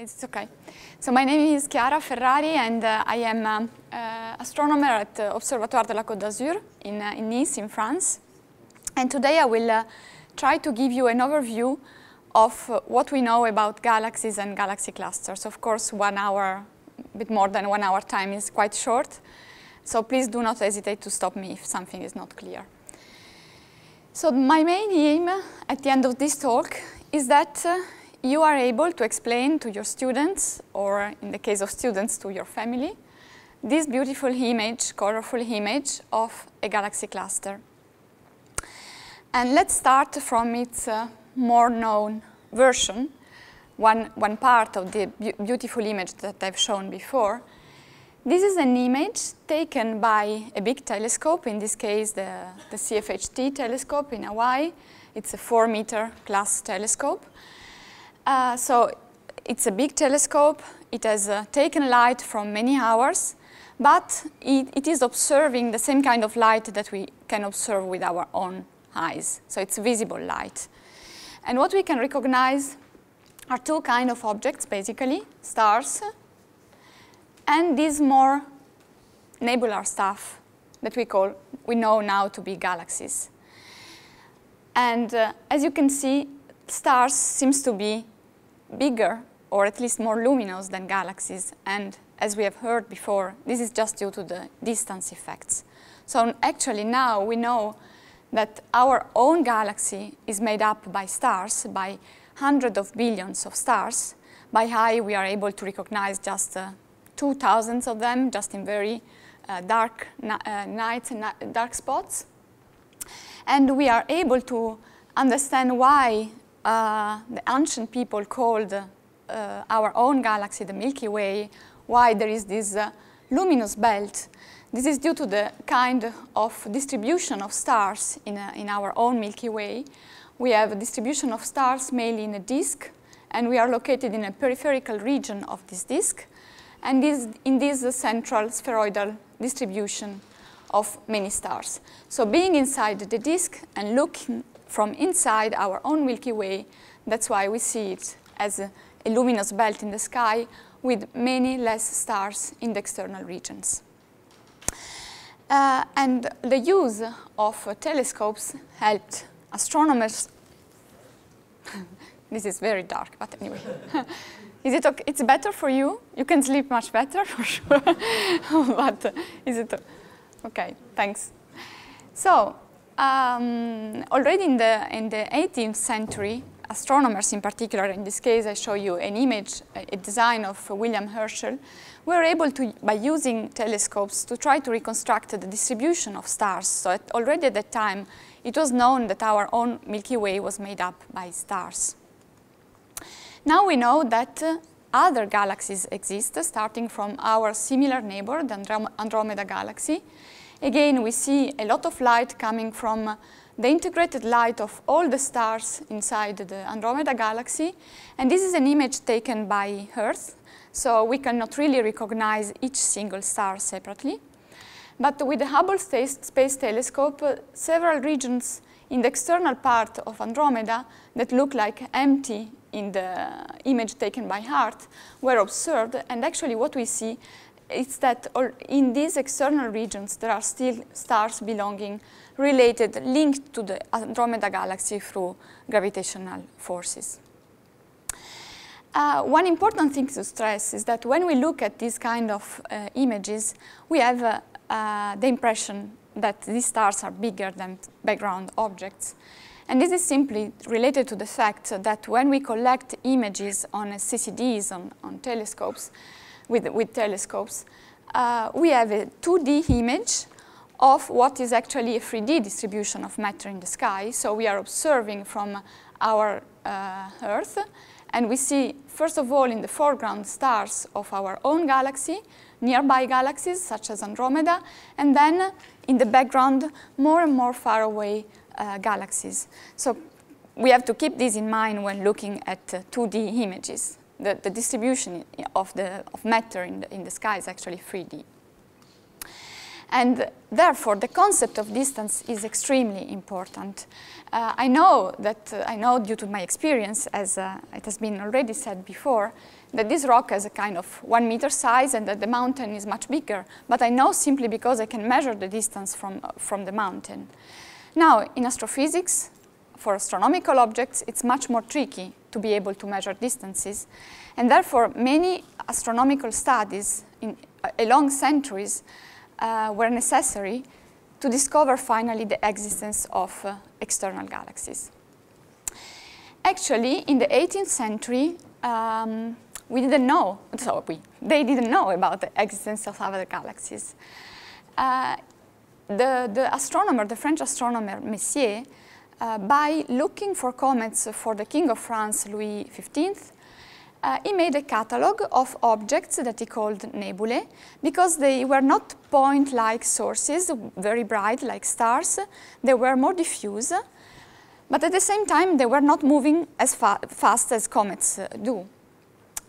it's okay. So my name is Chiara Ferrari and uh, I am um, uh, astronomer at uh, Observatoire de la Côte d'Azur in, uh, in Nice, in France. And today I will uh, try to give you an overview of uh, what we know about galaxies and galaxy clusters. Of course, one hour, a bit more than one hour time is quite short. So please do not hesitate to stop me if something is not clear. So my main aim at the end of this talk is that uh, you are able to explain to your students, or in the case of students, to your family, this beautiful image, colorful image of a galaxy cluster. And let's start from its uh, more known version, one, one part of the be beautiful image that I've shown before. This is an image taken by a big telescope, in this case the, the CFHT telescope in Hawaii. It's a four meter class telescope. Uh, so it's a big telescope. It has uh, taken light from many hours, but it, it is observing the same kind of light that we can observe with our own eyes. So it's visible light. And what we can recognize are two kind of objects, basically, stars, and this more nebular stuff that we call, we know now to be galaxies. And uh, as you can see, stars seems to be bigger or at least more luminous than galaxies. And as we have heard before, this is just due to the distance effects. So actually now we know that our own galaxy is made up by stars, by hundreds of billions of stars. By high, we are able to recognize just uh, two thousands of them, just in very uh, dark uh, nights and dark spots. And we are able to understand why uh, the ancient people called uh, our own galaxy the Milky Way, why there is this uh, luminous belt. This is due to the kind of distribution of stars in, a, in our own Milky Way. We have a distribution of stars mainly in a disk, and we are located in a peripheral region of this disk, and this, in this central spheroidal distribution of many stars. So being inside the disk and looking from inside our own Milky Way. That's why we see it as a, a luminous belt in the sky with many less stars in the external regions. Uh, and the use of uh, telescopes helped astronomers. this is very dark, but anyway. is it okay? It's better for you? You can sleep much better for sure. but uh, is it okay? Thanks. So um, already in the, in the 18th century, astronomers in particular, in this case I show you an image, a design of William Herschel, were able to, by using telescopes, to try to reconstruct the distribution of stars. So at, already at that time, it was known that our own Milky Way was made up by stars. Now we know that uh, other galaxies exist, starting from our similar neighbor, the Andromeda galaxy, Again, we see a lot of light coming from the integrated light of all the stars inside the Andromeda galaxy. And this is an image taken by Earth, so we cannot really recognize each single star separately. But with the Hubble Space Telescope, uh, several regions in the external part of Andromeda that look like empty in the image taken by Earth were observed. And actually what we see it's that in these external regions there are still stars belonging, related, linked to the Andromeda galaxy through gravitational forces. Uh, one important thing to stress is that when we look at these kind of uh, images, we have uh, uh the impression that these stars are bigger than background objects. And this is simply related to the fact that when we collect images on CCDs, on, on telescopes, with, with telescopes, uh, we have a 2D image of what is actually a 3D distribution of matter in the sky. So we are observing from our uh, Earth, and we see, first of all, in the foreground, stars of our own galaxy, nearby galaxies, such as Andromeda, and then in the background, more and more far away uh, galaxies. So we have to keep this in mind when looking at 2D uh, images the, the distribution of, the, of matter in the, in the sky is actually 3D. And therefore, the concept of distance is extremely important. Uh, I know that, uh, I know due to my experience, as uh, it has been already said before, that this rock has a kind of one meter size and that the mountain is much bigger, but I know simply because I can measure the distance from, from the mountain. Now, in astrophysics, for astronomical objects, it's much more tricky to be able to measure distances, and therefore many astronomical studies in, uh, along centuries uh, were necessary to discover finally the existence of uh, external galaxies. Actually, in the 18th century, um, we didn't know, so we, they didn't know about the existence of other galaxies. Uh, the, the astronomer, the French astronomer Messier, uh, by looking for comets for the King of France, Louis XV, uh, he made a catalogue of objects that he called nebulae because they were not point-like sources, very bright like stars. They were more diffuse, but at the same time they were not moving as fa fast as comets uh, do.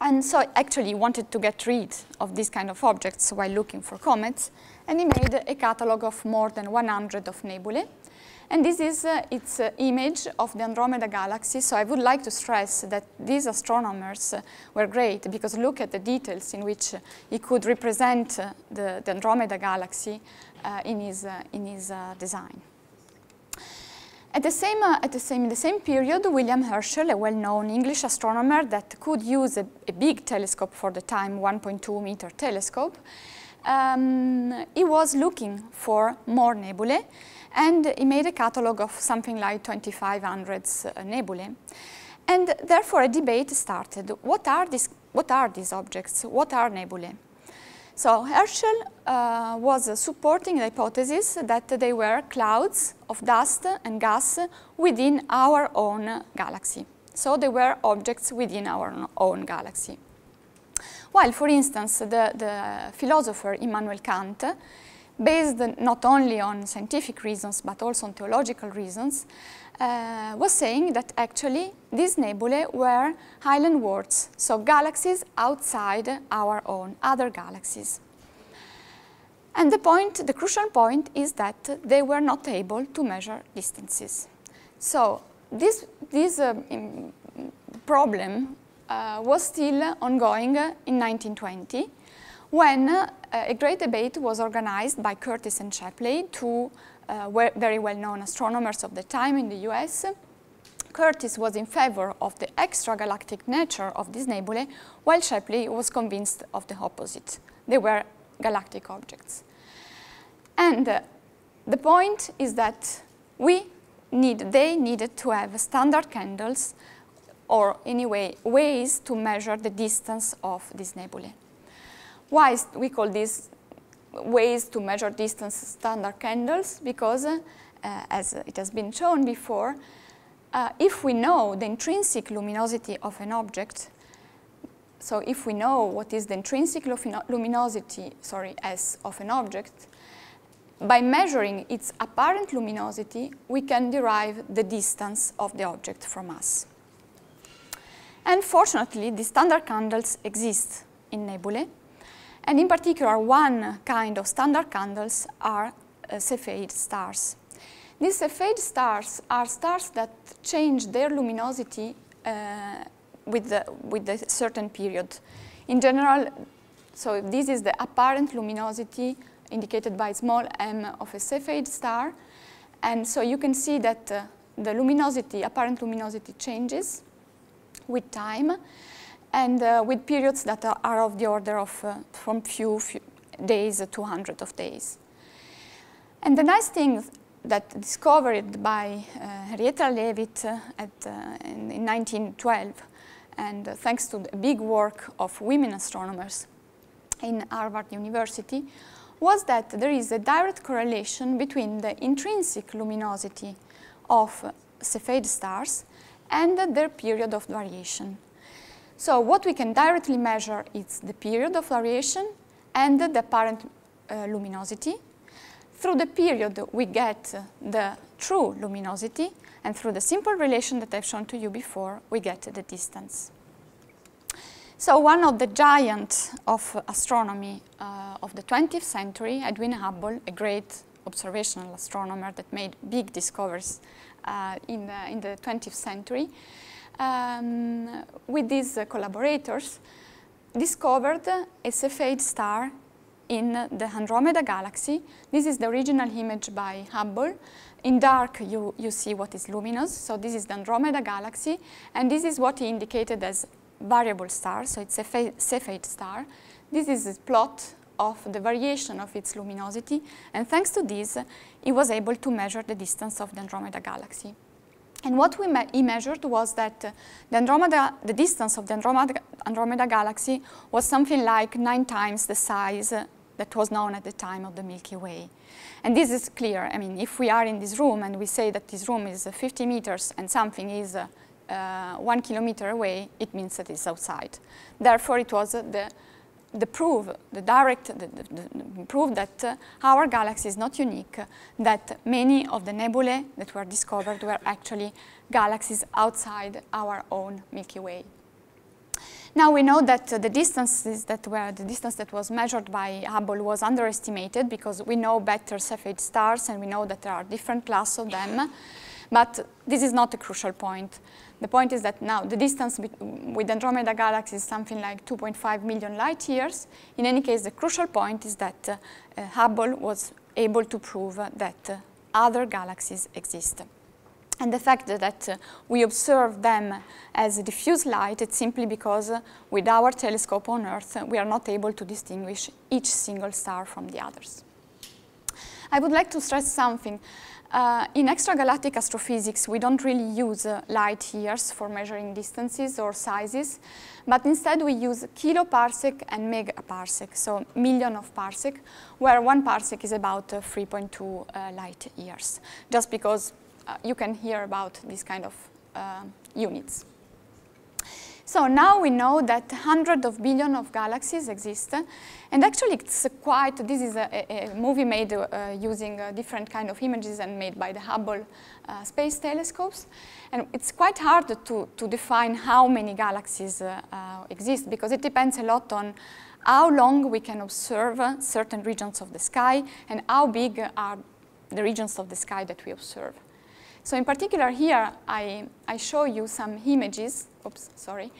And so actually he wanted to get rid of these kind of objects while looking for comets, and he made a catalogue of more than 100 of nebulae. And this is uh, its uh, image of the Andromeda galaxy. So I would like to stress that these astronomers uh, were great because look at the details in which he could represent uh, the, the, Andromeda galaxy uh, in his, uh, in his design. At the, same, at the same, in the same period, William Herschel, a well-known English astronomer that could use a, a big telescope for the time, 1.2 meter telescope, um, he was looking for more nebulae and he made a catalogue of something like 2500 uh, nebulae. And therefore a debate started. What are, these, what are these objects? What are nebulae? So Herschel uh, was supporting the hypothesis that they were clouds of dust and gas within our own galaxy. So they were objects within our own galaxy. While, for instance, the, the philosopher Immanuel Kant based not only on scientific reasons but also on theological reasons, uh, was saying that actually these nebulae were island worlds, so galaxies outside our own, other galaxies. And the point, the crucial point is that they were not able to measure distances. So this, this uh, problem was still ongoing in 1920 when uh, a great debate was organized by Curtis and Shapley, two uh, very well-known astronomers of the time in the US. Curtis was in favor of the extragalactic nature of these nebulae, while Shapley was convinced of the opposite. They were galactic objects. And uh, the point is that we need, they needed to have standard candles or anyway ways to measure the distance of this nebulae. Why we call these ways to measure distance standard candles? Because, uh, as it has been shown before, uh, if we know the intrinsic luminosity of an object, so if we know what is the intrinsic luminosity, sorry, S of an object, by measuring its apparent luminosity, we can derive the distance of the object from us. And fortunately, the standard candles exist in nebulae, and in particular, one kind of standard candles are uh, Cepheid stars. These Cepheid stars are stars that change their luminosity uh, with, the, with a certain period. In general, so this is the apparent luminosity indicated by small m of a Cepheid star. And so you can see that uh, the luminosity, apparent luminosity changes with time and uh, with periods that are, of the order of uh, from few, few days to hundreds of days. And the nice thing that discovered by uh, Henrietta Leavitt uh, at, uh, in, in, 1912, and uh, thanks to the big work of women astronomers in Harvard University, was that there is a direct correlation between the intrinsic luminosity of Cepheid stars and their period of variation. So what we can directly measure is the period of variation and the apparent uh, luminosity. Through the period, we get the true luminosity, and through the simple relation that I've shown to you before, we get the distance. So one of the giants of astronomy uh, of the 20th century, Edwin Hubble, a great observational astronomer that made big discoveries in, the, in the 20th century, um, with these uh, collaborators, discovered a Cepheid star in the Andromeda galaxy. This is the original image by Hubble. In dark, you, you see what is luminous. So this is the Andromeda galaxy. And this is what he indicated as variable star. So it's a Cepheid star. This is a plot of the variation of its luminosity. And thanks to this, he was able to measure the distance of the Andromeda galaxy. And what we me he measured was that uh, the, Andromeda, the distance of the Andromeda, Andromeda galaxy was something like nine times the size uh, that was known at the time of the Milky Way. And this is clear. I mean, if we are in this room and we say that this room is uh, 50 meters and something is uh, one kilometer away, it means that it's outside. Therefore, it was the the proof, the direct the, the, the proof that uh, our galaxy is not unique, that many of the nebulae that were discovered were actually galaxies outside our own Milky Way. Now we know that uh, the distances that were the distance that was measured by Hubble was underestimated because we know better Cepheid stars and we know that there are different classes of them. But this is not a crucial point. The point is that now the distance with Andromeda galaxy is something like 2.5 million light years. In any case, the crucial point is that uh, Hubble was able to prove that uh, other galaxies exist. And the fact that uh, we observe them as diffuse light, it's simply because uh, with our telescope on Earth, we are not able to distinguish each single star from the others. I would like to stress something. Uh, in extragalactic astrophysics, we don't really use uh, light years for measuring distances or sizes, but instead we use kiloparsec and megaparsec, so million of parsec, where one parsec is about uh, 3.2 uh, light years, just because uh, you can hear about this kind of uh, units. So now we know that hundreds of billion of galaxies exist. And actually it's quite, this is a, a movie made uh, using uh, different kind of images and made by the Hubble uh, space telescopes. And it's quite hard to, to define how many galaxies uh, uh, exist because it depends a lot on how long we can observe certain regions of the sky and how big are the regions of the sky that we observe. So in particular here, I, I show you some images, oops, sorry,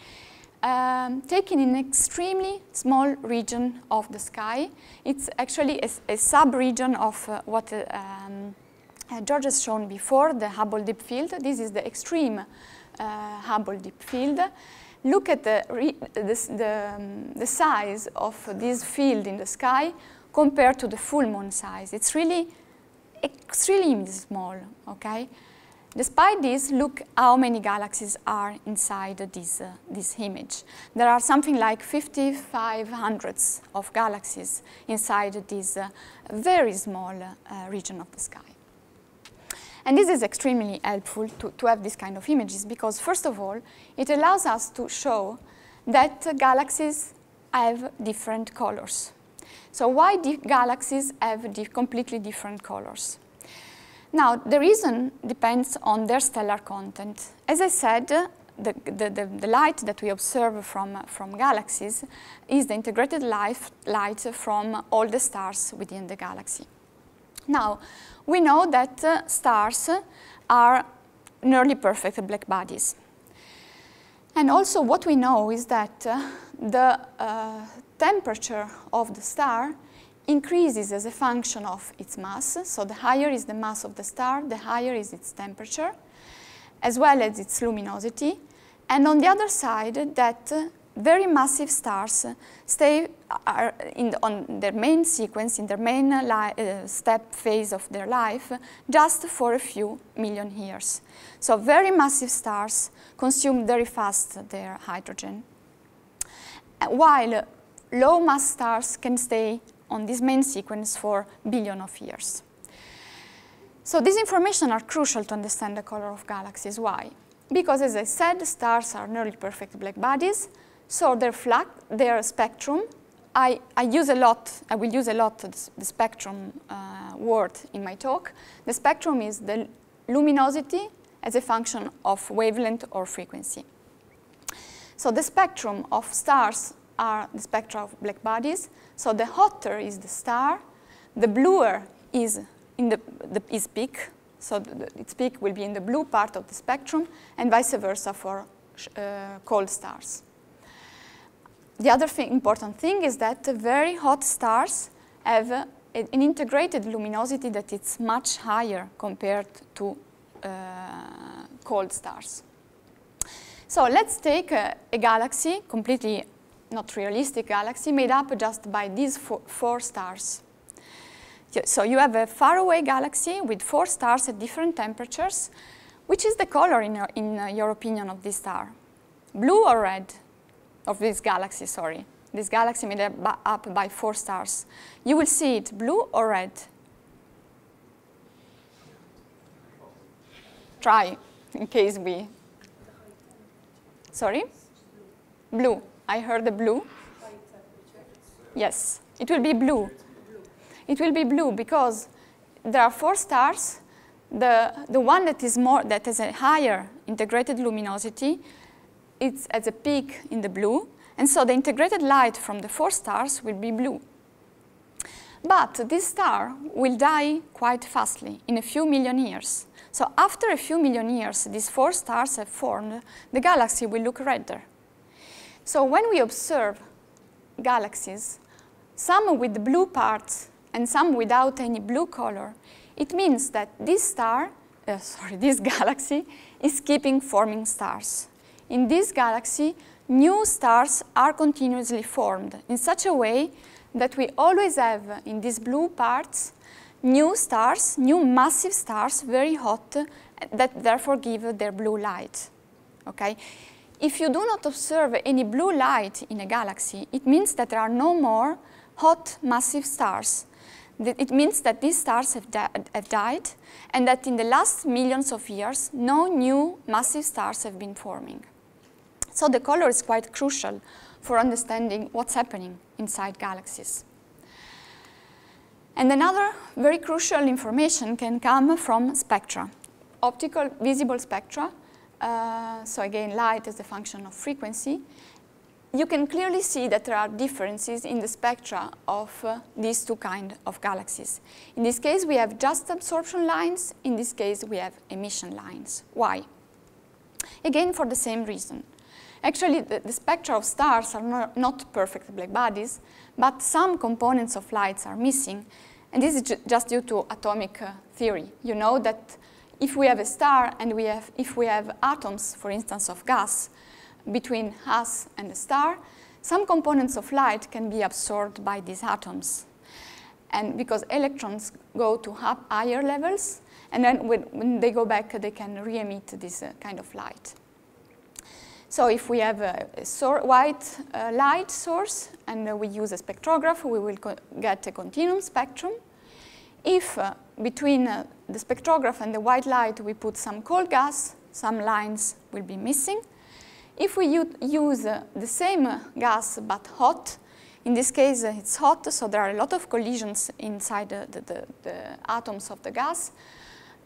um, taken in an extremely small region of the sky. It's actually a, a sub-region of uh, what uh, um, uh, George has shown before, the Hubble Deep Field. This is the extreme uh, Hubble Deep Field. Look at the, the, um, the size of this field in the sky compared to the full moon size. It's really extremely small, okay? Despite this, look how many galaxies are inside this, uh, this image. There are something like 5,500 of galaxies inside this uh, very small uh, region of the sky. And this is extremely helpful to, to have this kind of images because, first of all, it allows us to show that galaxies have different colors. So why do galaxies have di completely different colors? Now, the reason depends on their stellar content. As I said, the, the, the, the light that we observe from, from galaxies is the integrated life, light from all the stars within the galaxy. Now, we know that uh, stars are nearly perfect black bodies. And also what we know is that uh, the uh, temperature of the star increases as a function of its mass. So the higher is the mass of the star, the higher is its temperature, as well as its luminosity. And on the other side, that very massive stars stay the, on their main sequence, in their main uh, step phase of their life, just for a few million years. So very massive stars consume very fast their hydrogen, while low mass stars can stay on this main sequence for billion of years. So these information are crucial to understand the color of galaxies. Why? Because as I said, stars are nearly perfect black bodies, so their, flux, their spectrum, I, I, use a lot, I will use a lot the spectrum uh, word in my talk. The spectrum is the luminosity as a function of wavelength or frequency. So the spectrum of stars are the spectra of black bodies. So the hotter is the star, the bluer is, in the, the is peak, so the, its peak will be in the blue part of the spectrum, and vice versa for uh, cold stars. the other thing, important thing is that very hot stars have an integrated luminosity that is much higher compared to uh, cold stars. So let's take a, a, galaxy, completely not realistic galaxy, made up just by these four, four stars. So you have a faraway galaxy with four stars at different temperatures. Which is the color, in your, in uh, your opinion, of this star? Blue or red? Of this galaxy, sorry. This galaxy made up by four stars. You will see it blue or red. Try, in case we... Sorry? Blue. I heard the blue. Yes, it will be blue. It will be blue because there are four stars. The, the one that is more that has a higher integrated luminosity, it's at the peak in the blue, and so the integrated light from the four stars will be blue. But this star will die quite fastly, in a few million years. So after a few million years, these four stars have formed, the galaxy will look redder. So when we observe galaxies, some with blue parts and some without any blue color, it means that this star, uh, sorry, this galaxy is keeping forming stars. In this galaxy, new stars are continuously formed in such a way that we always have in these blue parts new stars, new massive stars, very hot, that therefore give their blue light. Okay? If you do not observe any blue light in a galaxy, it means that there are no more hot massive stars. It means that these stars have, di have died and that in the last millions of years, no new massive stars have been forming. So the color is quite crucial for understanding what's happening inside galaxies. And another very crucial information can come from spectra. Optical visible spectra, uh, so again light is a function of frequency, you can clearly see that there are differences in the spectra of uh, these two kinds of galaxies. In this case, we have just absorption lines. In this case, we have emission lines. Why? Again, for the same reason. Actually, the, the spectra of stars are not, not, perfect black bodies, but some components of lights are missing. And this is ju just due to atomic uh, theory. You know that if we have a star and we have, if we have atoms, for instance, of gas, between us and the star, some components of light can be absorbed by these atoms. And because electrons go to higher levels, and then when, when they go back, they can re-emit this uh, kind of light. So if we have a, a white uh, light source and uh, we use a spectrograph, we will get a continuum spectrum. If uh, between uh, the spectrograph and the white light we put some cold gas, some lines will be missing. If we use uh, the same gas but hot, in this case uh, it's hot, so there are a lot of collisions inside the, the, the, the atoms of the gas,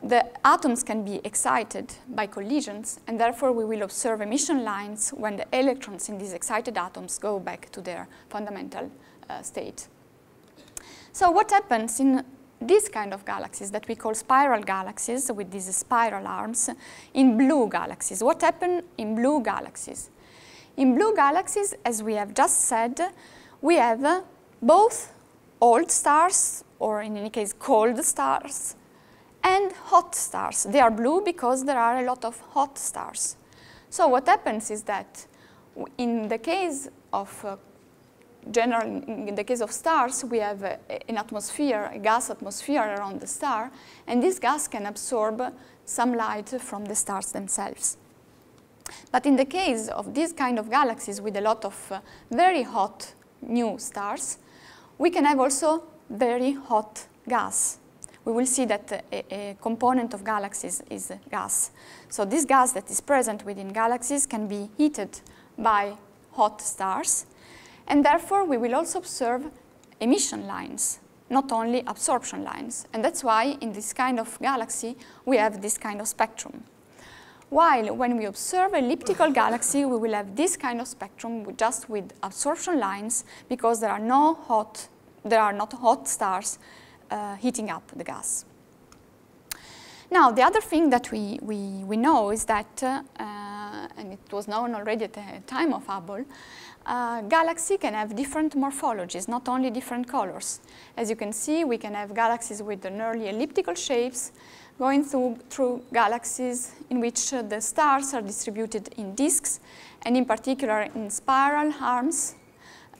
the atoms can be excited by collisions, and therefore we will observe emission lines when the electrons in these excited atoms go back to their fundamental uh, state. So what happens in these kind of galaxies that we call spiral galaxies with these spiral arms in blue galaxies. What happened in blue galaxies? In blue galaxies, as we have just said, we have uh, both old stars, or in any case cold stars, and hot stars. They are blue because there are a lot of hot stars. So what happens is that in the case of uh, uh, general, in the case of stars, we have an atmosphere, a gas atmosphere around the star, and this gas can absorb some light from the stars themselves. But in the case of these kind of galaxies with a lot of uh, very hot new stars, we can have also very hot gas. We will see that a, a component of galaxies is gas. So this gas that is present within galaxies can be heated by hot stars, and therefore, we will also observe emission lines, not only absorption lines. And that's why in this kind of galaxy, we have this kind of spectrum. While when we observe elliptical galaxy, we will have this kind of spectrum just with absorption lines because there are no hot, there are not hot stars uh, heating up the gas. Now, the other thing that we, we, we know is that, uh, and it was known already at the time of Hubble, uh, galaxy can have different morphologies, not only different colors. As you can see, we can have galaxies with nearly elliptical shapes, going through, through galaxies in which uh, the stars are distributed in disks, and in particular in spiral arms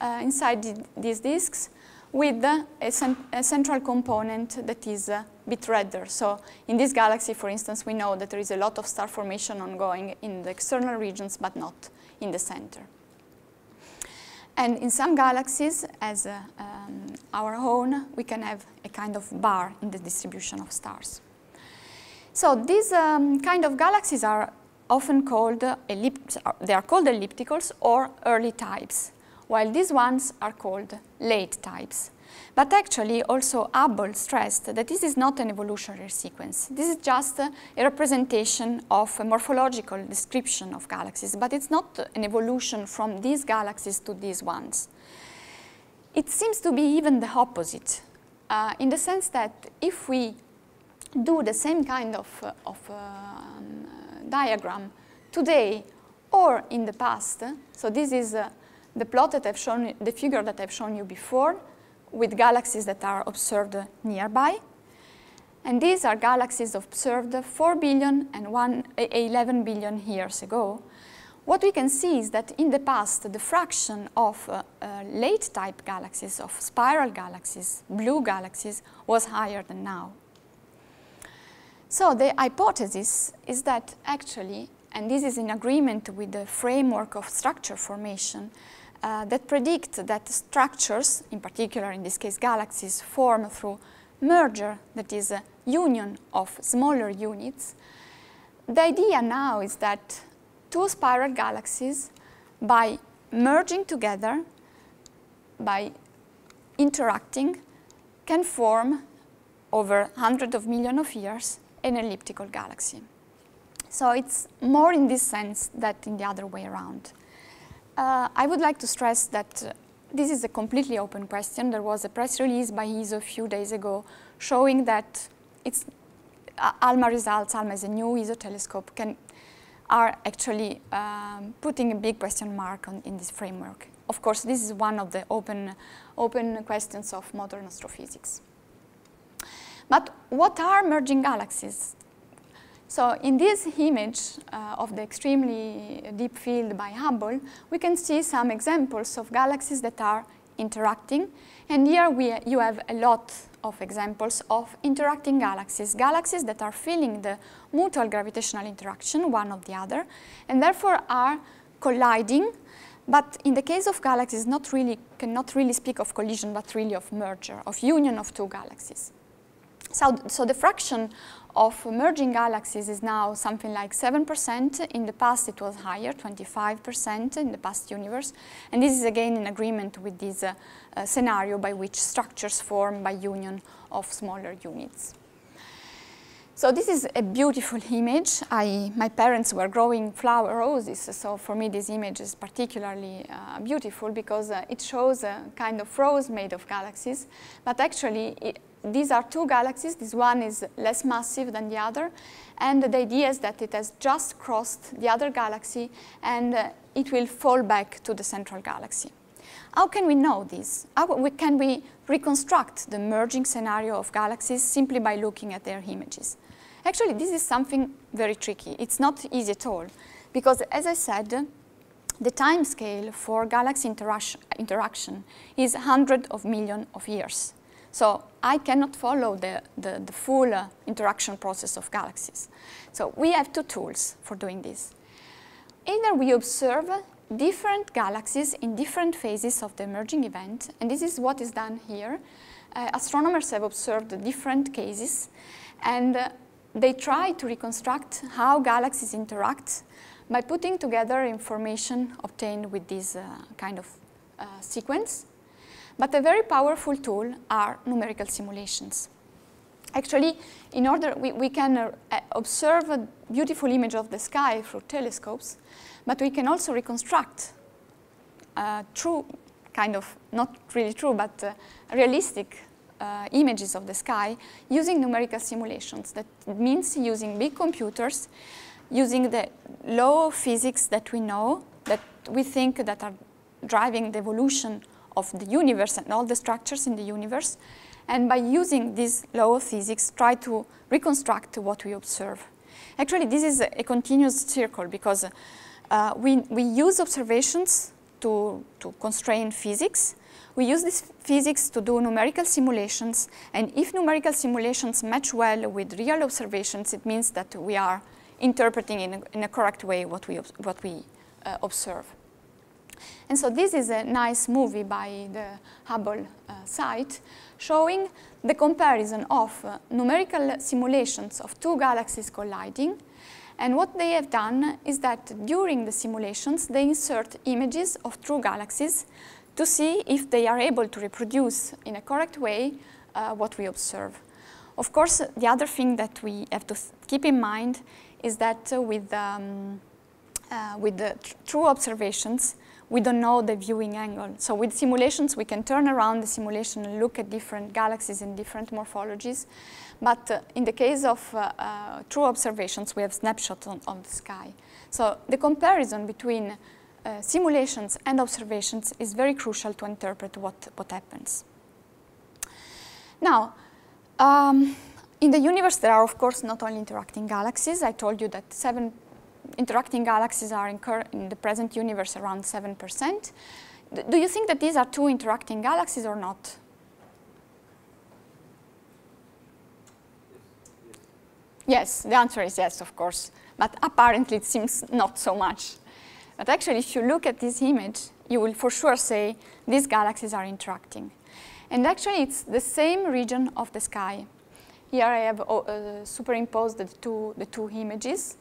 uh, inside the, these disks, with a, cent a, central component that is a bit redder. So in this galaxy, for instance, we know that there is a lot of star formation ongoing in the external regions, but not in the center. And in some galaxies, as uh, um, our own, we can have a kind of bar in the distribution of stars. So these um, kind of galaxies are often called, they are called ellipticals or early types, while these ones are called late types. But actually, also Hubble stressed that this is not an evolutionary sequence. This is just a representation of a morphological description of galaxies, but it's not an evolution from these galaxies to these ones. It seems to be even the opposite, uh, in the sense that if we do the same kind of, uh, of um, diagram today or in the past. So this is uh, the plot that I've shown, the figure that I've shown you before with galaxies that are observed nearby. And these are galaxies observed 4 billion and one, 11 billion years ago. What we can see is that in the past, the fraction of uh, uh, late type galaxies, of spiral galaxies, blue galaxies, was higher than now. So the hypothesis is that actually, and this is in agreement with the framework of structure formation, uh, that predict that structures, in particular in this case galaxies, form through merger, that is a union of smaller units. The idea now is that two spiral galaxies, by merging together, by interacting, can form over hundreds of millions of years an elliptical galaxy. So it's more in this sense than in the other way around. Uh, I would like to stress that uh, this is a completely open question. There was a press release by ESO a few days ago showing that it's uh, ALMA results, ALMA is a new ESO telescope, can, are actually um, putting a big question mark on, in this framework. Of course, this is one of the open, open questions of modern astrophysics. But what are merging galaxies? So in this image uh, of the extremely deep field by Hubble, we can see some examples of galaxies that are interacting. And here we, you have a lot of examples of interacting galaxies, galaxies that are feeling the mutual gravitational interaction, one of the other, and therefore are colliding. But in the case of galaxies, not really, cannot really speak of collision, but really of merger, of union of two galaxies. So, so the fraction of merging galaxies is now something like 7%. In the past, it was higher, 25% in the past universe. And this is again in agreement with this uh, uh, scenario by which structures form by union of smaller units. So this is a beautiful image. I, my parents were growing flower roses, so for me this image is particularly uh, beautiful because uh, it shows a kind of rose made of galaxies, but actually it, these are two galaxies. This one is less massive than the other. And the idea is that it has just crossed the other galaxy and uh, it will fall back to the central galaxy. How can we know this? How can we reconstruct the merging scenario of galaxies simply by looking at their images? Actually, this is something very tricky. It's not easy at all. Because as I said, the time scale for galaxy interaction is hundreds of millions of years. So I cannot follow the, the, the full uh, interaction process of galaxies. So we have two tools for doing this. Either we observe different galaxies in different phases of the emerging event, and this is what is done here. Uh, astronomers have observed different cases, and uh, they try to reconstruct how galaxies interact by putting together information obtained with this uh, kind of uh, sequence. But a very powerful tool are numerical simulations. Actually, in order, we, we can uh, observe a beautiful image of the sky through telescopes, but we can also reconstruct uh, true, kind of, not really true, but uh, realistic uh, images of the sky using numerical simulations. That means using big computers, using the law of physics that we know, that we think that are driving the evolution of the universe and all the structures in the universe, and by using this law of physics, try to reconstruct what we observe. Actually, this is a, continuous circle because uh, we, we use observations to, to constrain physics. We use this physics to do numerical simulations, and if numerical simulations match well with real observations, it means that we are interpreting in a, in a correct way what we, what we uh, observe. And so this is a nice movie by the Hubble uh, site showing the comparison of uh, numerical simulations of two galaxies colliding. And what they have done is that during the simulations, they insert images of true galaxies to see if they are able to reproduce in a correct way uh, what we observe. Of course, the other thing that we have to keep in mind is that uh, with, um, uh, with the tr true observations, we don't know the viewing angle. So with simulations, we can turn around the simulation and look at different galaxies in different morphologies. But uh, in the case of uh, uh, true observations, we have snapshots on, on, the sky. So the comparison between uh, simulations and observations is very crucial to interpret what, what happens. Now, um, in the universe, there are, of course, not only interacting galaxies. I told you that seven interacting galaxies are in, in, the present universe around 7%. D do you think that these are two interacting galaxies or not? Yes, the answer is yes, of course. But apparently it seems not so much. But actually, if you look at this image, you will for sure say these galaxies are interacting. And actually, it's the same region of the sky. Here I have uh, superimposed the two, the two images.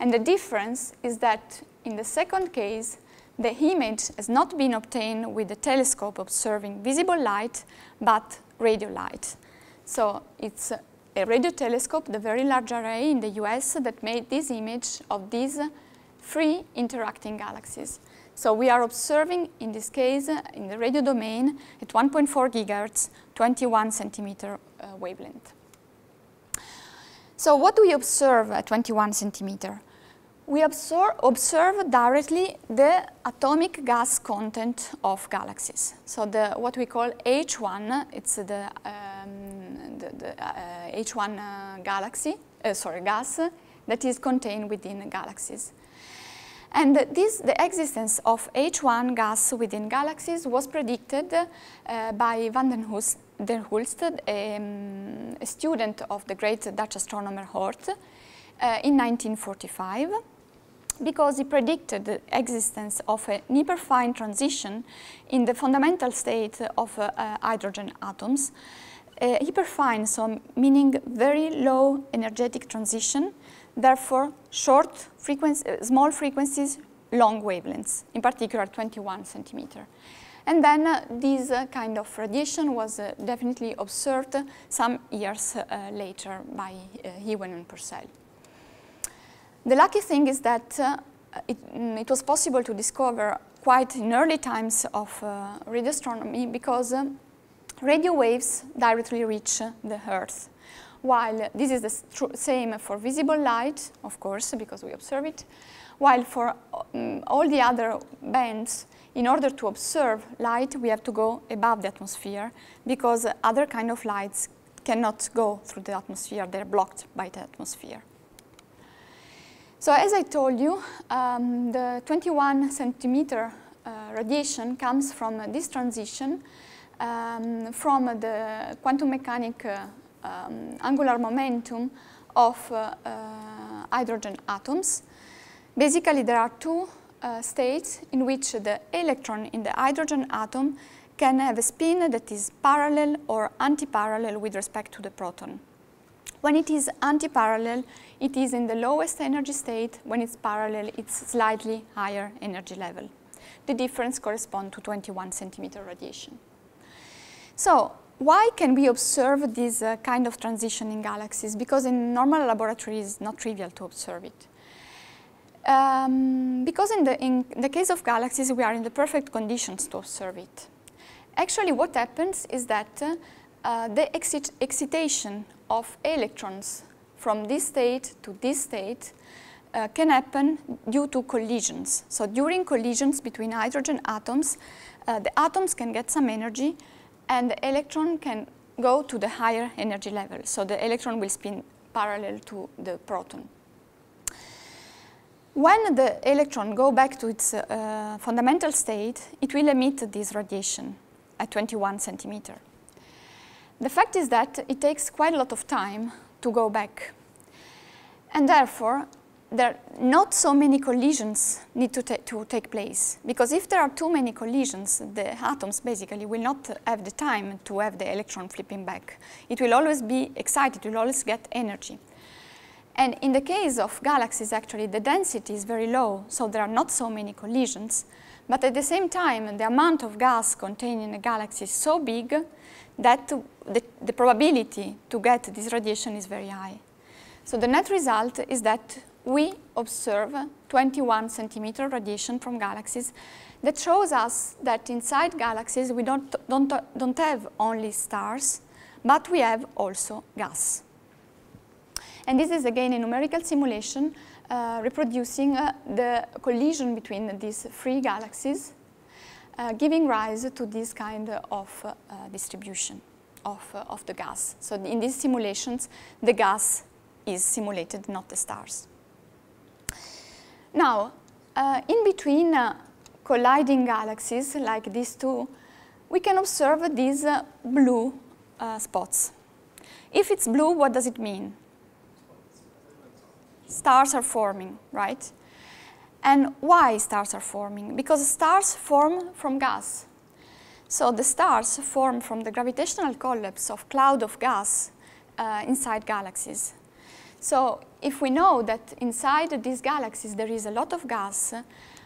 And the difference is that in the second case, the image has not been obtained with the telescope observing visible light, but radio light. So it's a radio telescope, the Very Large Array in the US, that made this image of these three interacting galaxies. So we are observing, in this case, in the radio domain, at 1.4 gigahertz, 21 centimeter uh, wavelength. So what do we observe at 21 centimeter? We observe, observe directly the atomic gas content of galaxies. So the, what we call H1, it's the, um, the, the uh, H1 uh, galaxy, uh, sorry, gas that is contained within galaxies. And this, the existence of H1 gas within galaxies was predicted uh, by van den Hulst, der Hulst a student of the great Dutch astronomer Oort, uh, in 1945 because he predicted the existence of a hyperfine transition in the fundamental state of uh, uh, hydrogen atoms. Uh, hyperfine, so meaning very low energetic transition, therefore short frequency, small frequencies, long wavelengths, in particular 21 centimeter. And then uh, this uh, kind of radiation was uh, definitely observed some years uh, later by uh, Ewen and Purcell. The lucky thing is that uh, it, mm, it, was possible to discover quite in early times of uh, radio astronomy because radio waves directly reach the Earth while this is the same for visible light, of course, because we observe it, while for um, all the other bands, in order to observe light, we have to go above the atmosphere because other kind of lights cannot go through the atmosphere, they're blocked by the atmosphere. So as I told you, um, the 21 centimeter uh, radiation comes from uh, this transition um, from the quantum mechanic uh, um, angular momentum of uh, uh, hydrogen atoms. Basically, there are two uh, states in which the electron in the hydrogen atom can have a spin that is parallel or antiparallel with respect to the proton. When it is antiparallel, it is in the lowest energy state. When it's parallel, it's slightly higher energy level. The difference corresponds to 21 centimeter radiation. So why can we observe this uh, kind of transition in galaxies? Because in normal laboratories, it's not trivial to observe it. Um, because in the, in the case of galaxies, we are in the perfect conditions to observe it. Actually, what happens is that uh, the excitation of electrons from this state to this state uh, can happen due to collisions. So during collisions between hydrogen atoms, uh, the atoms can get some energy and the electron can go to the higher energy level. So the electron will spin parallel to the proton. When the electron go back to its uh, fundamental state, it will emit this radiation at 21 centimeter. The fact is that it takes quite a lot of time to go back. And therefore, there not so many collisions need to, ta to take place. Because if there are too many collisions, the atoms basically will not have the time to have the electron flipping back. It will always be excited, it will always get energy. And in the case of galaxies, actually, the density is very low, so there are not so many collisions. But at the same time, the amount of gas contained in a galaxy is so big that the, the probability to get this radiation is very high. So the net result is that we observe 21 centimeter radiation from galaxies that shows us that inside galaxies we don't, don't, don't have only stars, but we have also gas. And this is again a numerical simulation uh, reproducing uh, the collision between these three galaxies, uh, giving rise to this kind of uh, distribution of, uh, of the gas. So in these simulations, the gas is simulated, not the stars. Now, uh, in between colliding galaxies like these two, we can observe these blue spots. If it's blue, what does it mean? Stars are forming, right? And why stars are forming? Because stars form from gas. So the stars form from the gravitational collapse of cloud of gas uh, inside galaxies. So if we know that inside these galaxies there is a lot of gas,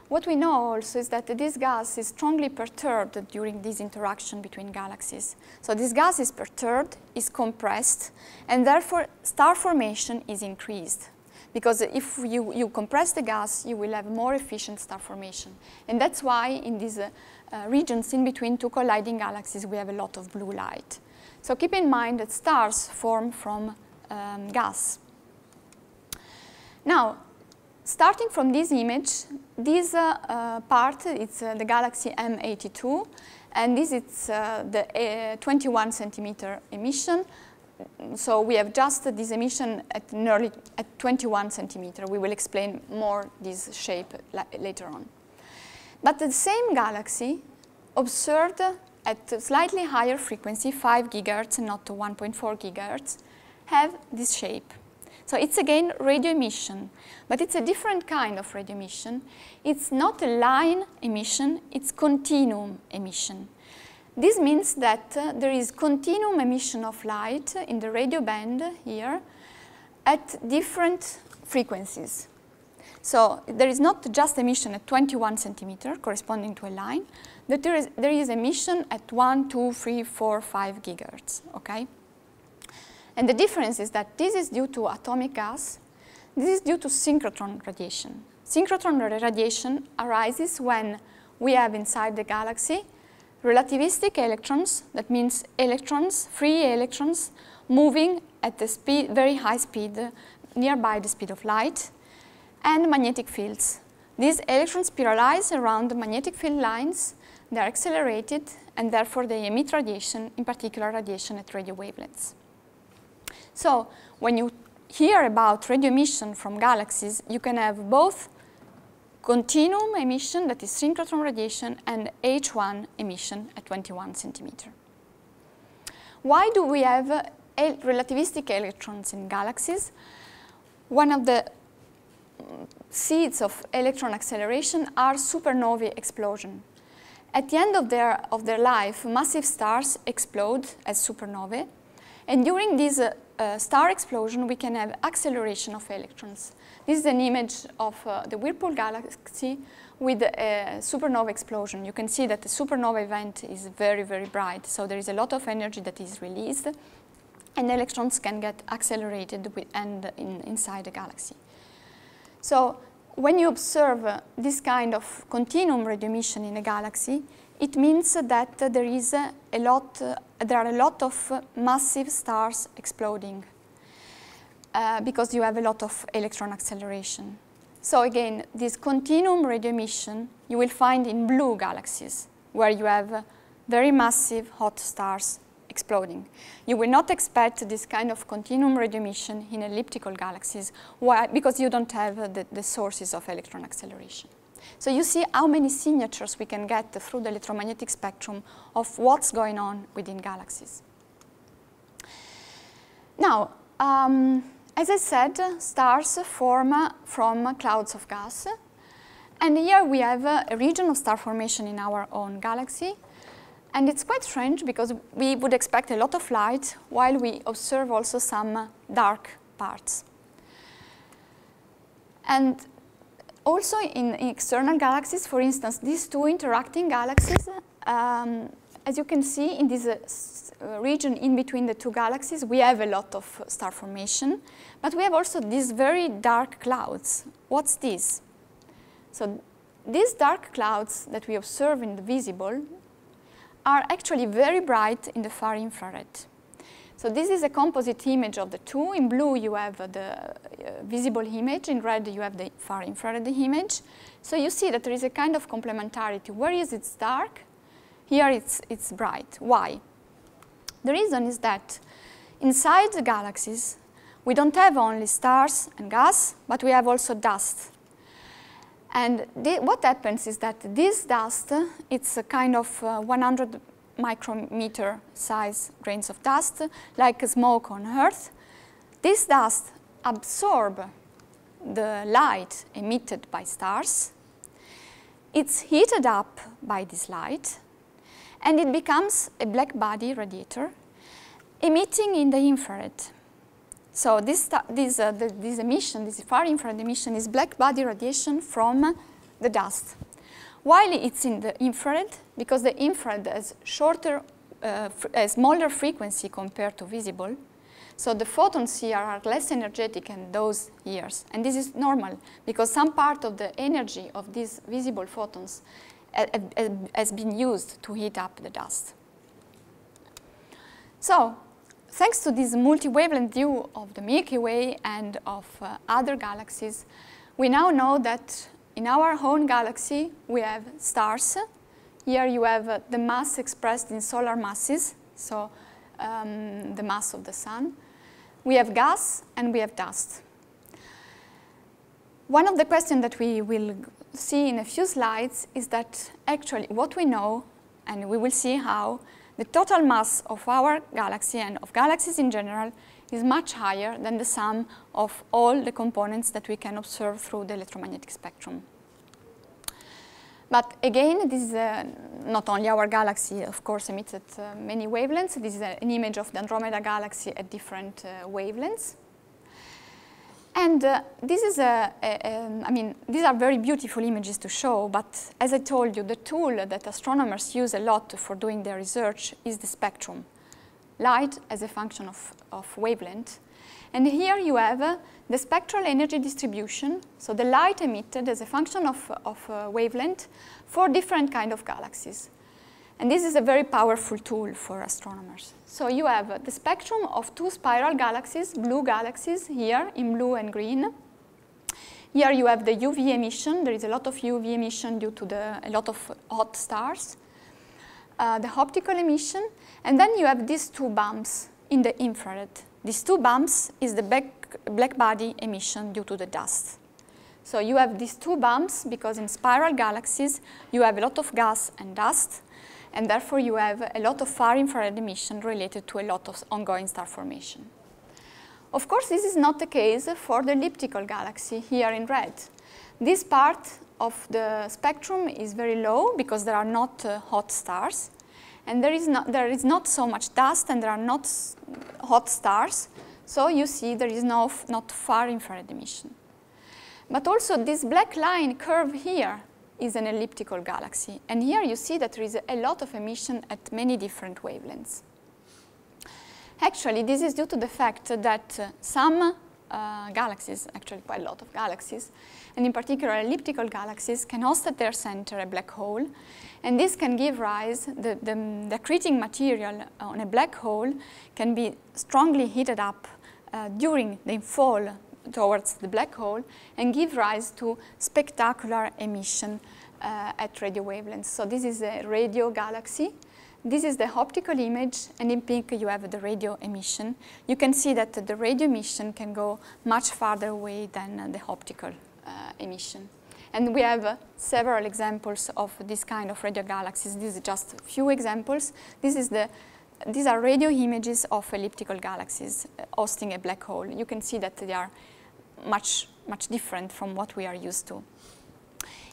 what we know also is that this gas is strongly perturbed during this interaction between galaxies. So this gas is perturbed, is compressed, and therefore star formation is increased because if you, you compress the gas, you will have more efficient star formation. And that's why in these uh, uh, regions in between two colliding galaxies, we have a lot of blue light. So keep in mind that stars form from um, gas. Now, starting from this image, this uh, uh part, it's uh, the galaxy M82, and this is uh, the 21 centimeter emission so we have just this emission at nearly at 21 centimeter. We will explain more this shape la later on. But the same galaxy observed at slightly higher frequency, 5 gigahertz and not 1.4 gigahertz, have this shape. So it's again radio emission, but it's a different kind of radio emission. It's not a line emission, it's continuum emission. This means that uh, there is continuum emission of light in the radio band here at different frequencies. So there is not just emission at 21 centimeter corresponding to a line, but there is, there is emission at 1, 2, 3, 4, 5 gigahertz, okay? And the difference is that this is due to atomic gas, this is due to synchrotron radiation. Synchrotron radiation arises when we have inside the galaxy relativistic electrons, that means electrons, free electrons, moving at the speed, very high speed, nearby the speed of light, and magnetic fields. These electrons spiralize around the magnetic field lines, they are accelerated, and therefore they emit radiation, in particular radiation at radio wavelengths. So when you hear about radio emission from galaxies, you can have both continuum emission, that is synchrotron radiation, and H1 emission at 21 centimeter. Why do we have uh, relativistic electrons in galaxies? One of the mm, seeds of electron acceleration are supernovae explosion. At the end of their, of their life, massive stars explode as supernovae, and during this uh, uh, star explosion, we can have acceleration of electrons. This is an image of uh, the Whirlpool galaxy with a supernova explosion. You can see that the supernova event is very, very bright. So there is a lot of energy that is released and electrons can get accelerated with, and in, inside the galaxy. So when you observe uh, this kind of continuum radio emission in a galaxy, it means that there is a lot, uh, there are a lot of uh, massive stars exploding uh, because you have a lot of electron acceleration. So again, this continuum radio emission you will find in blue galaxies, where you have very massive hot stars exploding. You will not expect this kind of continuum radio emission in elliptical galaxies why? because you don't have the, the sources of electron acceleration. So you see how many signatures we can get through the electromagnetic spectrum of what's going on within galaxies. Now, um, as I said, stars form from clouds of gas. And here we have a region of star formation in our own galaxy. And it's quite strange because we would expect a lot of light while we observe also some dark parts. And also in, external galaxies, for instance, these two interacting galaxies, um, as you can see in this uh, region in between the two galaxies, we have a lot of star formation, but we have also these very dark clouds. What's this? So these dark clouds that we observe in the visible are actually very bright in the far infrared. So this is a composite image of the two. In blue you have the uh, visible image, in red you have the far infrared image. So you see that there is a kind of complementarity. Where is it dark? Here it's, it's bright. Why? The reason is that inside the galaxies we don't have only stars and gas, but we have also dust. And what happens is that this dust, it's a kind of uh, 100 micrometer size grains of dust, like smoke on Earth. This dust absorbs the light emitted by stars. It's heated up by this light, and it becomes a black body radiator emitting in the infrared. So this, this, uh, the, this emission, this far infrared emission is black body radiation from the dust. While it's in the infrared, because the infrared has shorter, uh, a smaller frequency compared to visible, so the photons here are less energetic than those here. And this is normal, because some part of the energy of these visible photons has been used to heat up the dust. So, thanks to this multi-wavelength view of the Milky Way and of uh, other galaxies, we now know that in our own galaxy, we have stars. Here you have uh, the mass expressed in solar masses, so um, the mass of the sun. We have gas and we have dust. One of the questions that we will see in a few slides is that actually what we know, and we will see how, the total mass of our galaxy and of galaxies in general is much higher than the sum of all the components that we can observe through the electromagnetic spectrum. But again, this is uh, not only our galaxy, of course, emits at uh, many wavelengths. This is an image of the Andromeda galaxy at different uh, wavelengths. And uh, this is a, a, a, I mean, these are very beautiful images to show, but as I told you, the tool that astronomers use a lot for doing their research is the spectrum. Light as a function of, of wavelength. And here you have uh, the spectral energy distribution, so the light emitted as a function of, of uh, wavelength for different kind of galaxies. And this is a very powerful tool for astronomers. So you have the spectrum of two spiral galaxies, blue galaxies here in blue and green. Here you have the UV emission. There is a lot of UV emission due to the, a lot of hot stars. Uh, the optical emission. And then you have these two bumps in the infrared. These two bumps is the black, black body emission due to the dust. So you have these two bumps because in spiral galaxies you have a lot of gas and dust and therefore you have a lot of far infrared emission related to a lot of ongoing star formation. Of course, this is not the case for the elliptical galaxy here in red. This part of the spectrum is very low because there are not uh, hot stars and there is, not, there is not so much dust and there are not hot stars, so you see there is no, not far infrared emission. But also this black line curve here is an elliptical galaxy, and here you see that there is a lot of emission at many different wavelengths. Actually, this is due to the fact that uh, some uh, galaxies, actually quite a lot of galaxies, and in particular elliptical galaxies can host at their center a black hole. And this can give rise, the, the, the accreting material on a black hole can be strongly heated up uh, during the fall, towards the black hole and give rise to spectacular emission uh, at radio wavelengths. So this is a radio galaxy. This is the optical image, and in pink you have the radio emission. You can see that the radio emission can go much farther away than the optical uh, emission. And we have uh, several examples of this kind of radio galaxies. These are just a few examples. This is the, these are radio images of elliptical galaxies uh, hosting a black hole. You can see that they are much, much different from what we are used to.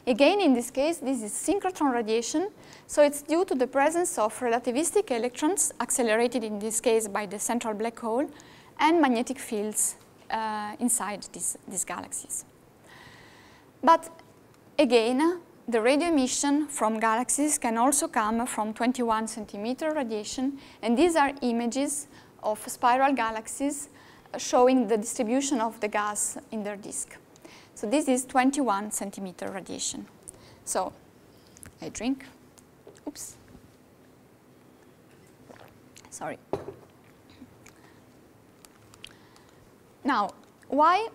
Again, in this case, this is synchrotron radiation. So it's due to the presence of relativistic electrons, accelerated in this case by the central black hole, and magnetic fields uh, inside these, these galaxies. But again, the radio emission from galaxies can also come from 21 centimeter radiation, and these are images of spiral galaxies showing the distribution of the gas in their disk. So this is 21 centimeter radiation. So I drink. Oops. Sorry. Now, why,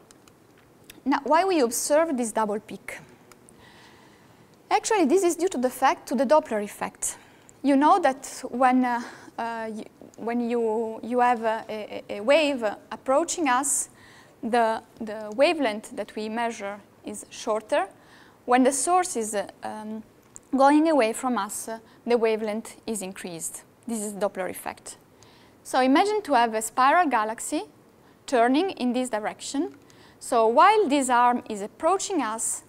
now, why we observe this double peak? Actually, this is due to the fact, to the Doppler effect. You know that when, uh, uh, you, when you, you have a, a, a wave approaching us, the, the wavelength that we measure is shorter. When the source is uh, um, going away from us, uh, the wavelength is increased. This is Doppler effect. So imagine to have a spiral galaxy turning in this direction. So while this arm is approaching us,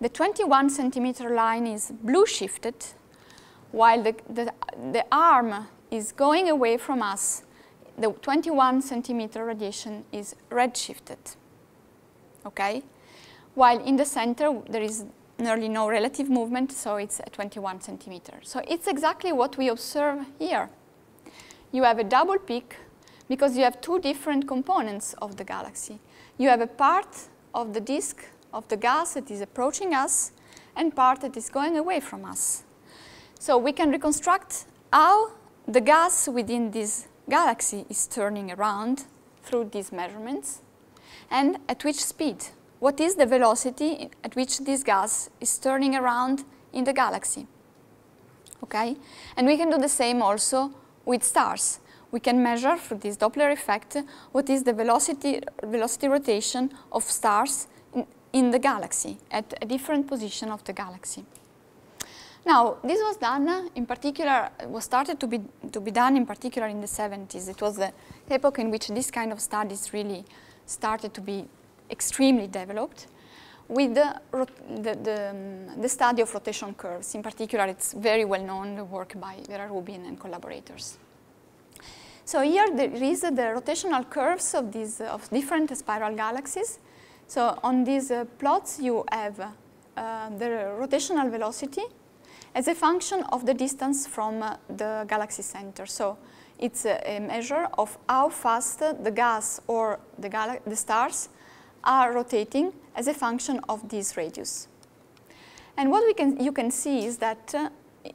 the 21 centimeter line is blue shifted, while the, the, the arm is going away from us, the 21 centimeter radiation is redshifted, okay? While in the center, there is nearly no relative movement, so it's at 21 centimeter. So it's exactly what we observe here. You have a double peak because you have two different components of the galaxy. You have a part of the disk of the gas that is approaching us and part that is going away from us. So we can reconstruct how the gas within this galaxy is turning around through these measurements and at which speed. What is the velocity at which this gas is turning around in the galaxy? Okay? And we can do the same also with stars. We can measure through this Doppler effect what is the velocity, velocity rotation of stars in, in the galaxy at a different position of the galaxy. Now, this was done in particular, was started to be, to be done in particular in the 70s. It was the epoch in which this kind of studies really started to be extremely developed with the, the, the, um, the, study of rotation curves. In particular, it's very well known, the work by Vera Rubin and collaborators. So here there is the rotational curves of these of different spiral galaxies. So on these uh, plots you have uh, the rotational velocity as a function of the distance from uh, the galaxy center. So it's a, measure of how fast the gas or the, the stars are rotating as a function of this radius. And what we can, you can see is that uh,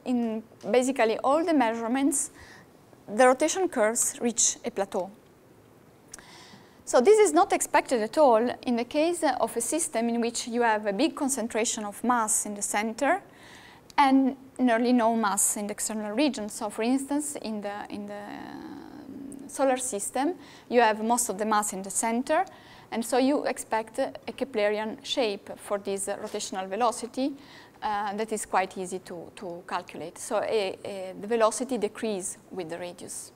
in basically all the measurements, the rotation curves reach a plateau. So this is not expected at all in the case of a system in which you have a big concentration of mass in the center and nearly no mass in the external region. So for instance, in the, in the um, solar system, you have most of the mass in the center, and so you expect a Keplerian shape for this rotational velocity uh, that is quite easy to, to calculate. So a, a, the velocity decreases with the radius.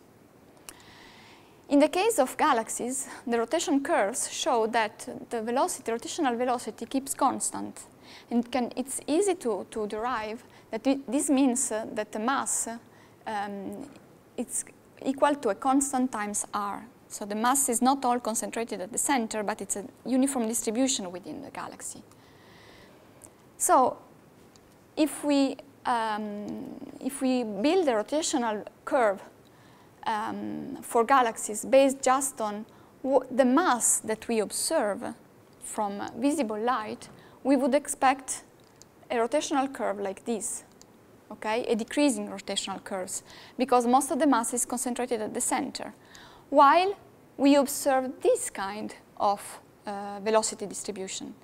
In the case of galaxies, the rotation curves show that the velocity, rotational velocity keeps constant. And can, it's easy to, to derive that this means uh, that the mass um, it's equal to a constant times r. So the mass is not all concentrated at the center, but it's a uniform distribution within the galaxy. So if we, um, if we build a rotational curve um, for galaxies based just on the mass that we observe from visible light, we would expect a rotational curve like this, okay, a decreasing rotational curves, because most of the mass is concentrated at the center, while we observe this kind of uh, velocity distribution.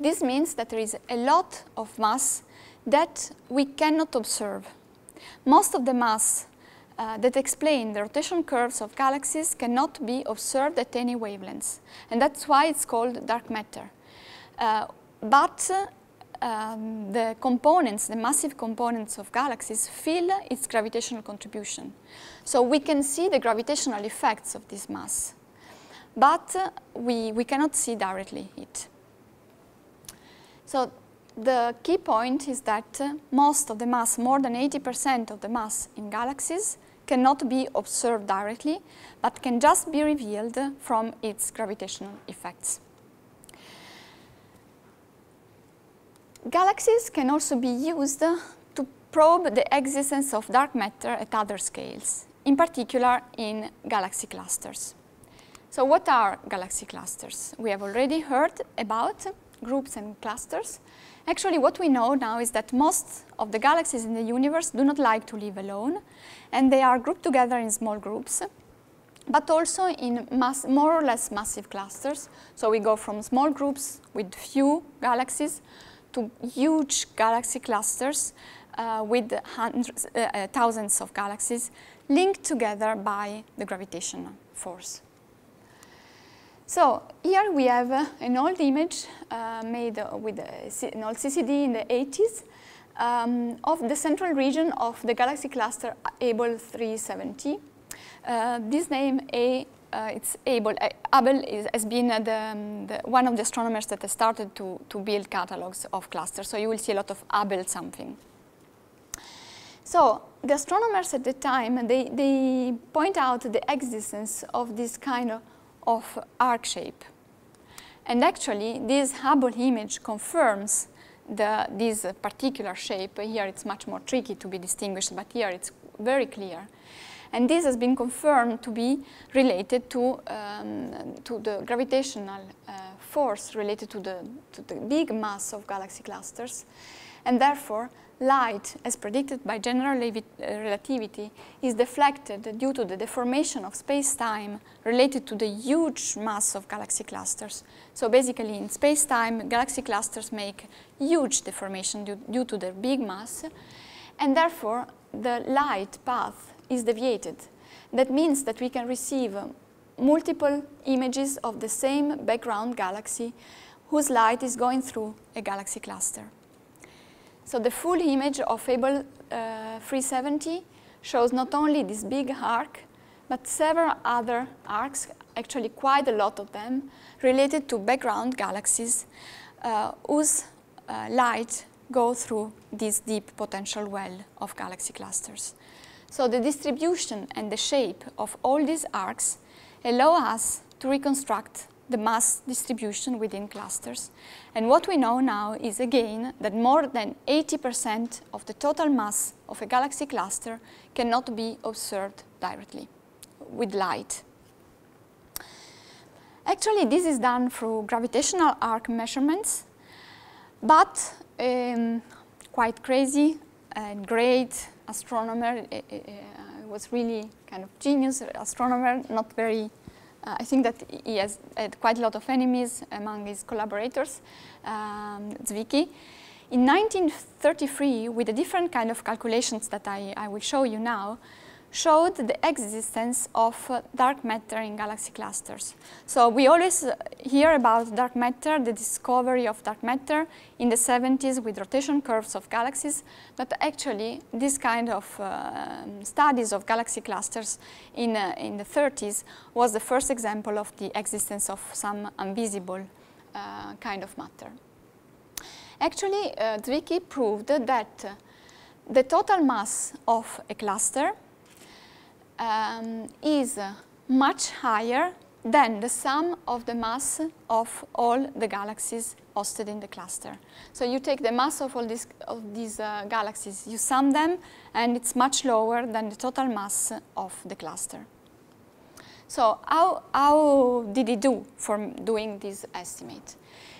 This means that there is a lot of mass that we cannot observe. Most of the mass uh, that explain the rotation curves of galaxies cannot be observed at any wavelengths. And that's why it's called dark matter. Uh, but um, the components, the massive components of galaxies feel its gravitational contribution. So we can see the gravitational effects of this mass, but uh, we, we cannot see directly it. So the key point is that uh, most of the mass, more than 80% of the mass in galaxies, cannot be observed directly, but can just be revealed from its gravitational effects. Galaxies can also be used to probe the existence of dark matter at other scales, in particular in galaxy clusters. So what are galaxy clusters? We have already heard about groups and clusters. Actually, what we know now is that most of the galaxies in the universe do not like to live alone, and they are grouped together in small groups, but also in more or less massive clusters. So we go from small groups with few galaxies to huge galaxy clusters uh, with hundreds, uh, uh, thousands of galaxies linked together by the gravitational force. So here we have uh, an old image uh, made uh, with an old CCD in the 80s um, of the central region of the galaxy cluster Abell 370. this name A uh, it's Abell. Uh, Abell is, has been uh, the, um, the, one of the astronomers that has started to, to build catalogs of clusters. So you will see a lot of Abell something. So the astronomers at the time, they, they point out the existence of this kind of, of arc shape. And actually, this Hubble image confirms the, this particular shape. Here it's much more tricky to be distinguished, but here it's very clear. And this has been confirmed to be related to, um, to the gravitational uh, force related to the, to the big mass of galaxy clusters. And therefore, light, as predicted by general uh, relativity, is deflected due to the deformation of space-time related to the huge mass of galaxy clusters. So basically, in space-time, galaxy clusters make huge deformation due, due to their big mass, and therefore, the light path is deviated. That means that we can receive multiple images of the same background galaxy whose light is going through a galaxy cluster. So the full image of Abell uh, 370 shows not only this big arc, but several other arcs, actually quite a lot of them, related to background galaxies uh, whose uh, light go through this deep potential well of galaxy clusters. So the distribution and the shape of all these arcs allow us to reconstruct the mass distribution within clusters. And what we know now is again that more than 80% of the total mass of a galaxy cluster cannot be observed directly with light. Actually, this is done through gravitational arc measurements, but um, quite crazy and great astronomer, uh, was really kind of genius astronomer, not very, uh, I think that he has had quite a lot of enemies among his collaborators, um, Zwicky. In 1933, with a different kind of calculations that I, I will show you now, showed the existence of uh, dark matter in galaxy clusters. So we always uh, hear about dark matter, the discovery of dark matter in the 70s with rotation curves of galaxies, but actually this kind of uh, studies of galaxy clusters in, uh, in the 30s was the first example of the existence of some invisible uh, kind of matter. Actually, uh, Zwicky proved that the total mass of a cluster um, is much higher than the sum of the mass of all the galaxies hosted in the cluster. So you take the mass of all these, of these uh, galaxies, you sum them, and it's much lower than the total mass of the cluster. So how, how did he do for doing this estimate?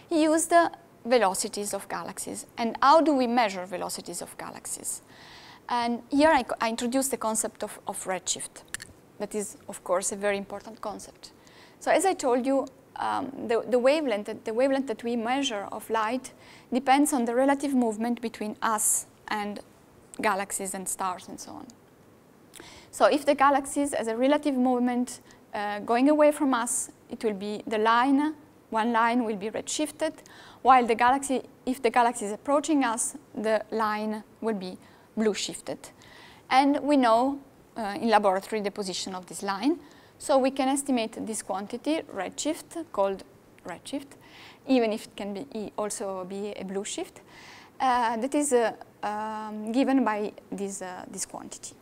He used the velocities of galaxies. And how do we measure velocities of galaxies? And here I, I the concept of, of, redshift. That is, of course, a very important concept. So as I told you, um, the, the, wavelength, the wavelength that we measure of light depends on the relative movement between us and galaxies and stars and so on. So if the galaxies has a relative movement uh, going away from us, it will be the line, one line will be redshifted, while the galaxy, if the galaxy is approaching us, the line will be blue shifted. And we know uh, in laboratory the position of this line. So we can estimate this quantity, redshift, called redshift, even if it can be also be a blue shift, uh, that is uh, um, given by this, uh, this quantity.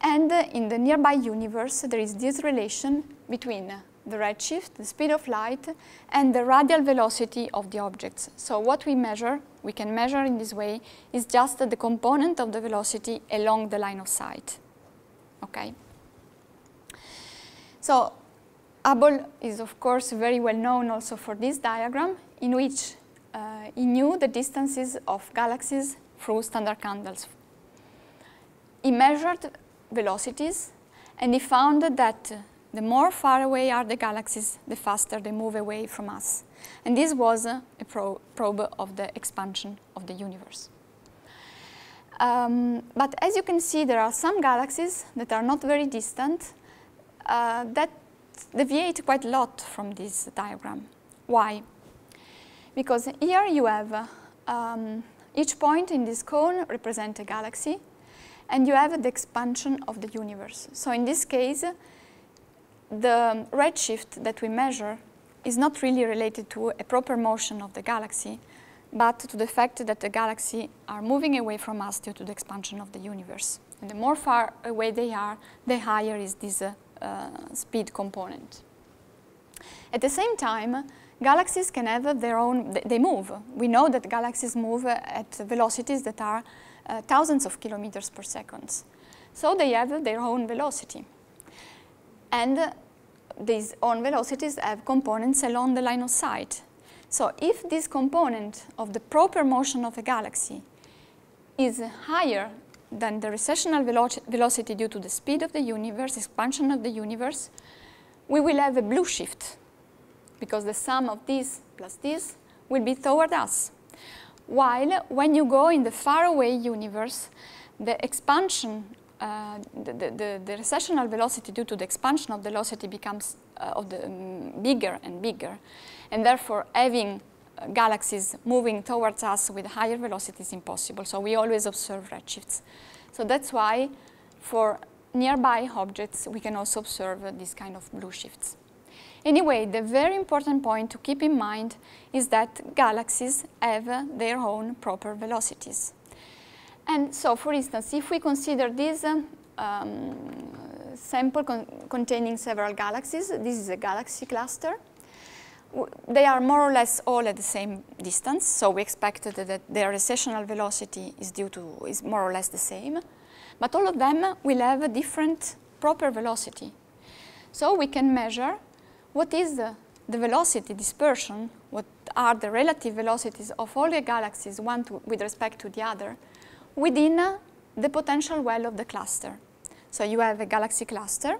And uh, in the nearby universe, there is this relation between the redshift, the speed of light, and the radial velocity of the objects. So what we measure, we can measure in this way, is just the component of the velocity along the line of sight. Okay. So Hubble is of course very well known also for this diagram in which uh, he knew the distances of galaxies through standard candles. He measured velocities and he found that the more far away are the galaxies, the faster they move away from us. And this was a probe of the expansion of the universe. Um, but as you can see, there are some galaxies that are not very distant uh, that deviate quite a lot from this diagram. Why? Because here you have um, each point in this cone represent a galaxy, and you have the expansion of the universe. So in this case, the redshift that we measure is not really related to a proper motion of the galaxy, but to the fact that the galaxies are moving away from us due to the expansion of the universe. And the more far away they are, the higher is this uh, uh, speed component. At the same time, galaxies can have their own, they move. We know that galaxies move at velocities that are uh, thousands of kilometers per second. So they have their own velocity. And these own velocities have components along the line of sight. So if this component of the proper motion of a galaxy is higher than the recessional velo velocity due to the speed of the universe, expansion of the universe, we will have a blue shift because the sum of this plus this will be toward us. While when you go in the faraway universe, the expansion, uh, the, the, the, recessional velocity due to the expansion of the velocity becomes uh, of the, um, bigger and bigger. And therefore, having uh, galaxies moving towards us with higher velocity is impossible. So we always observe redshifts. So that's why for nearby objects, we can also observe uh, these kind of blue shifts. Anyway, the very important point to keep in mind is that galaxies have their own proper velocities. And so, for instance, if we consider this um, sample con containing several galaxies, this is a galaxy cluster, they are more or less all at the same distance, so we expect that their recessional velocity is due to is more or less the same, but all of them will have a different proper velocity. So we can measure what is the, the velocity dispersion, what are the relative velocities of all the galaxies, one to, with respect to the other, within uh, the potential well of the cluster. So you have a galaxy cluster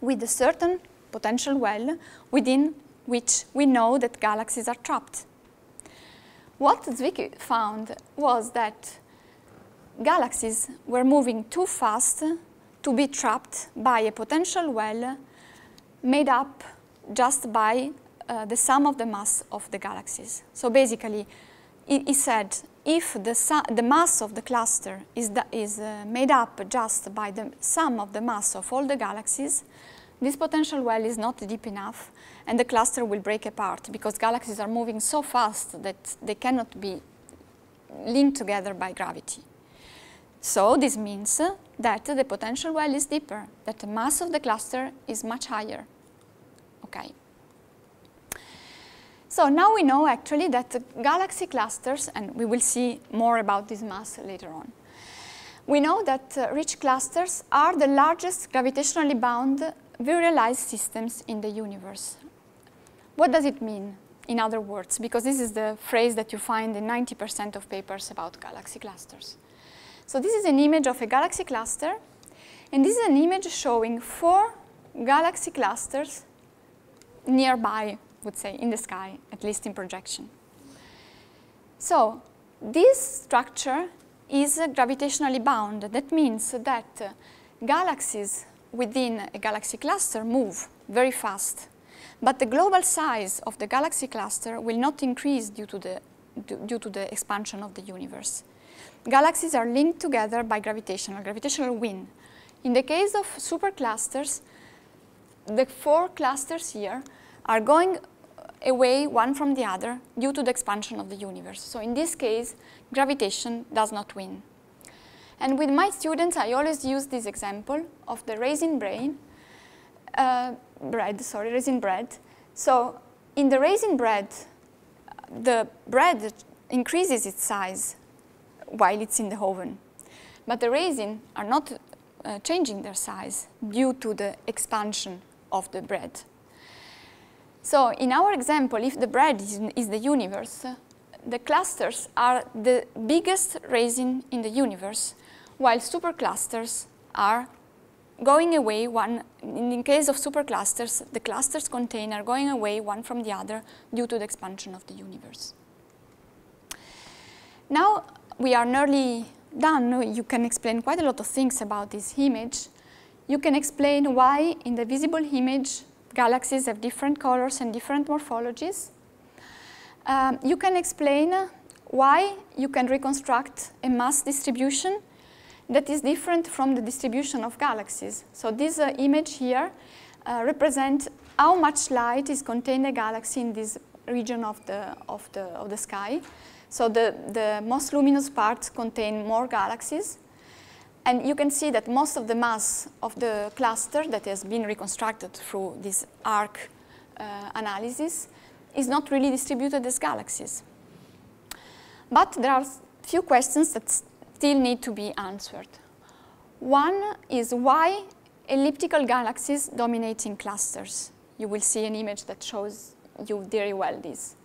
with a certain potential well within which we know that galaxies are trapped. What Zwicky found was that galaxies were moving too fast to be trapped by a potential well made up just by uh, the sum of the mass of the galaxies. So basically, he, said if the, the, mass of the cluster is, the, is uh, made up just by the sum of the mass of all the galaxies, this potential well is not deep enough and the cluster will break apart because galaxies are moving so fast that they cannot be linked together by gravity. So this means that the potential well is deeper, that the mass of the cluster is much higher. Okay. So now we know actually that the galaxy clusters, and we will see more about this mass later on, we know that uh, rich clusters are the largest gravitationally bound virialized systems in the universe. What does it mean, in other words? Because this is the phrase that you find in 90% of papers about galaxy clusters. So this is an image of a galaxy cluster, and this is an image showing four galaxy clusters nearby, would say, in the sky, at least in projection. So this structure is gravitationally bound. That means that uh, galaxies within a galaxy cluster move very fast. But the global size of the galaxy cluster will not increase due to the, due to the expansion of the universe. Galaxies are linked together by gravitational, gravitational wind. In the case of superclusters, the four clusters here are going away one from the other due to the expansion of the universe. So in this case, gravitation does not win. And with my students, I always use this example of the raisin brain, uh, bread, sorry, raisin bread. So in the raisin bread, the bread increases its size while it's in the oven. But the raisin are not uh, changing their size due to the expansion of the bread. So in our example, if the bread is, is the universe, the clusters are the biggest raisin in the universe, while superclusters are going away one, in case of superclusters, the clusters contain are going away one from the other due to the expansion of the universe. Now we are nearly done. You can explain quite a lot of things about this image. You can explain why in the visible image galaxies have different colors and different morphologies. Um, you can explain why you can reconstruct a mass distribution that is different from the distribution of galaxies. So this uh, image here uh, represents how much light is contained in a galaxy in this region of the, of the, of the sky. So the, the most luminous parts contain more galaxies. And you can see that most of the mass of the cluster that has been reconstructed through this arc uh, analysis is not really distributed as galaxies. But there are a few questions that still need to be answered. One is why elliptical galaxies dominate in clusters. You will see an image that shows you very well this.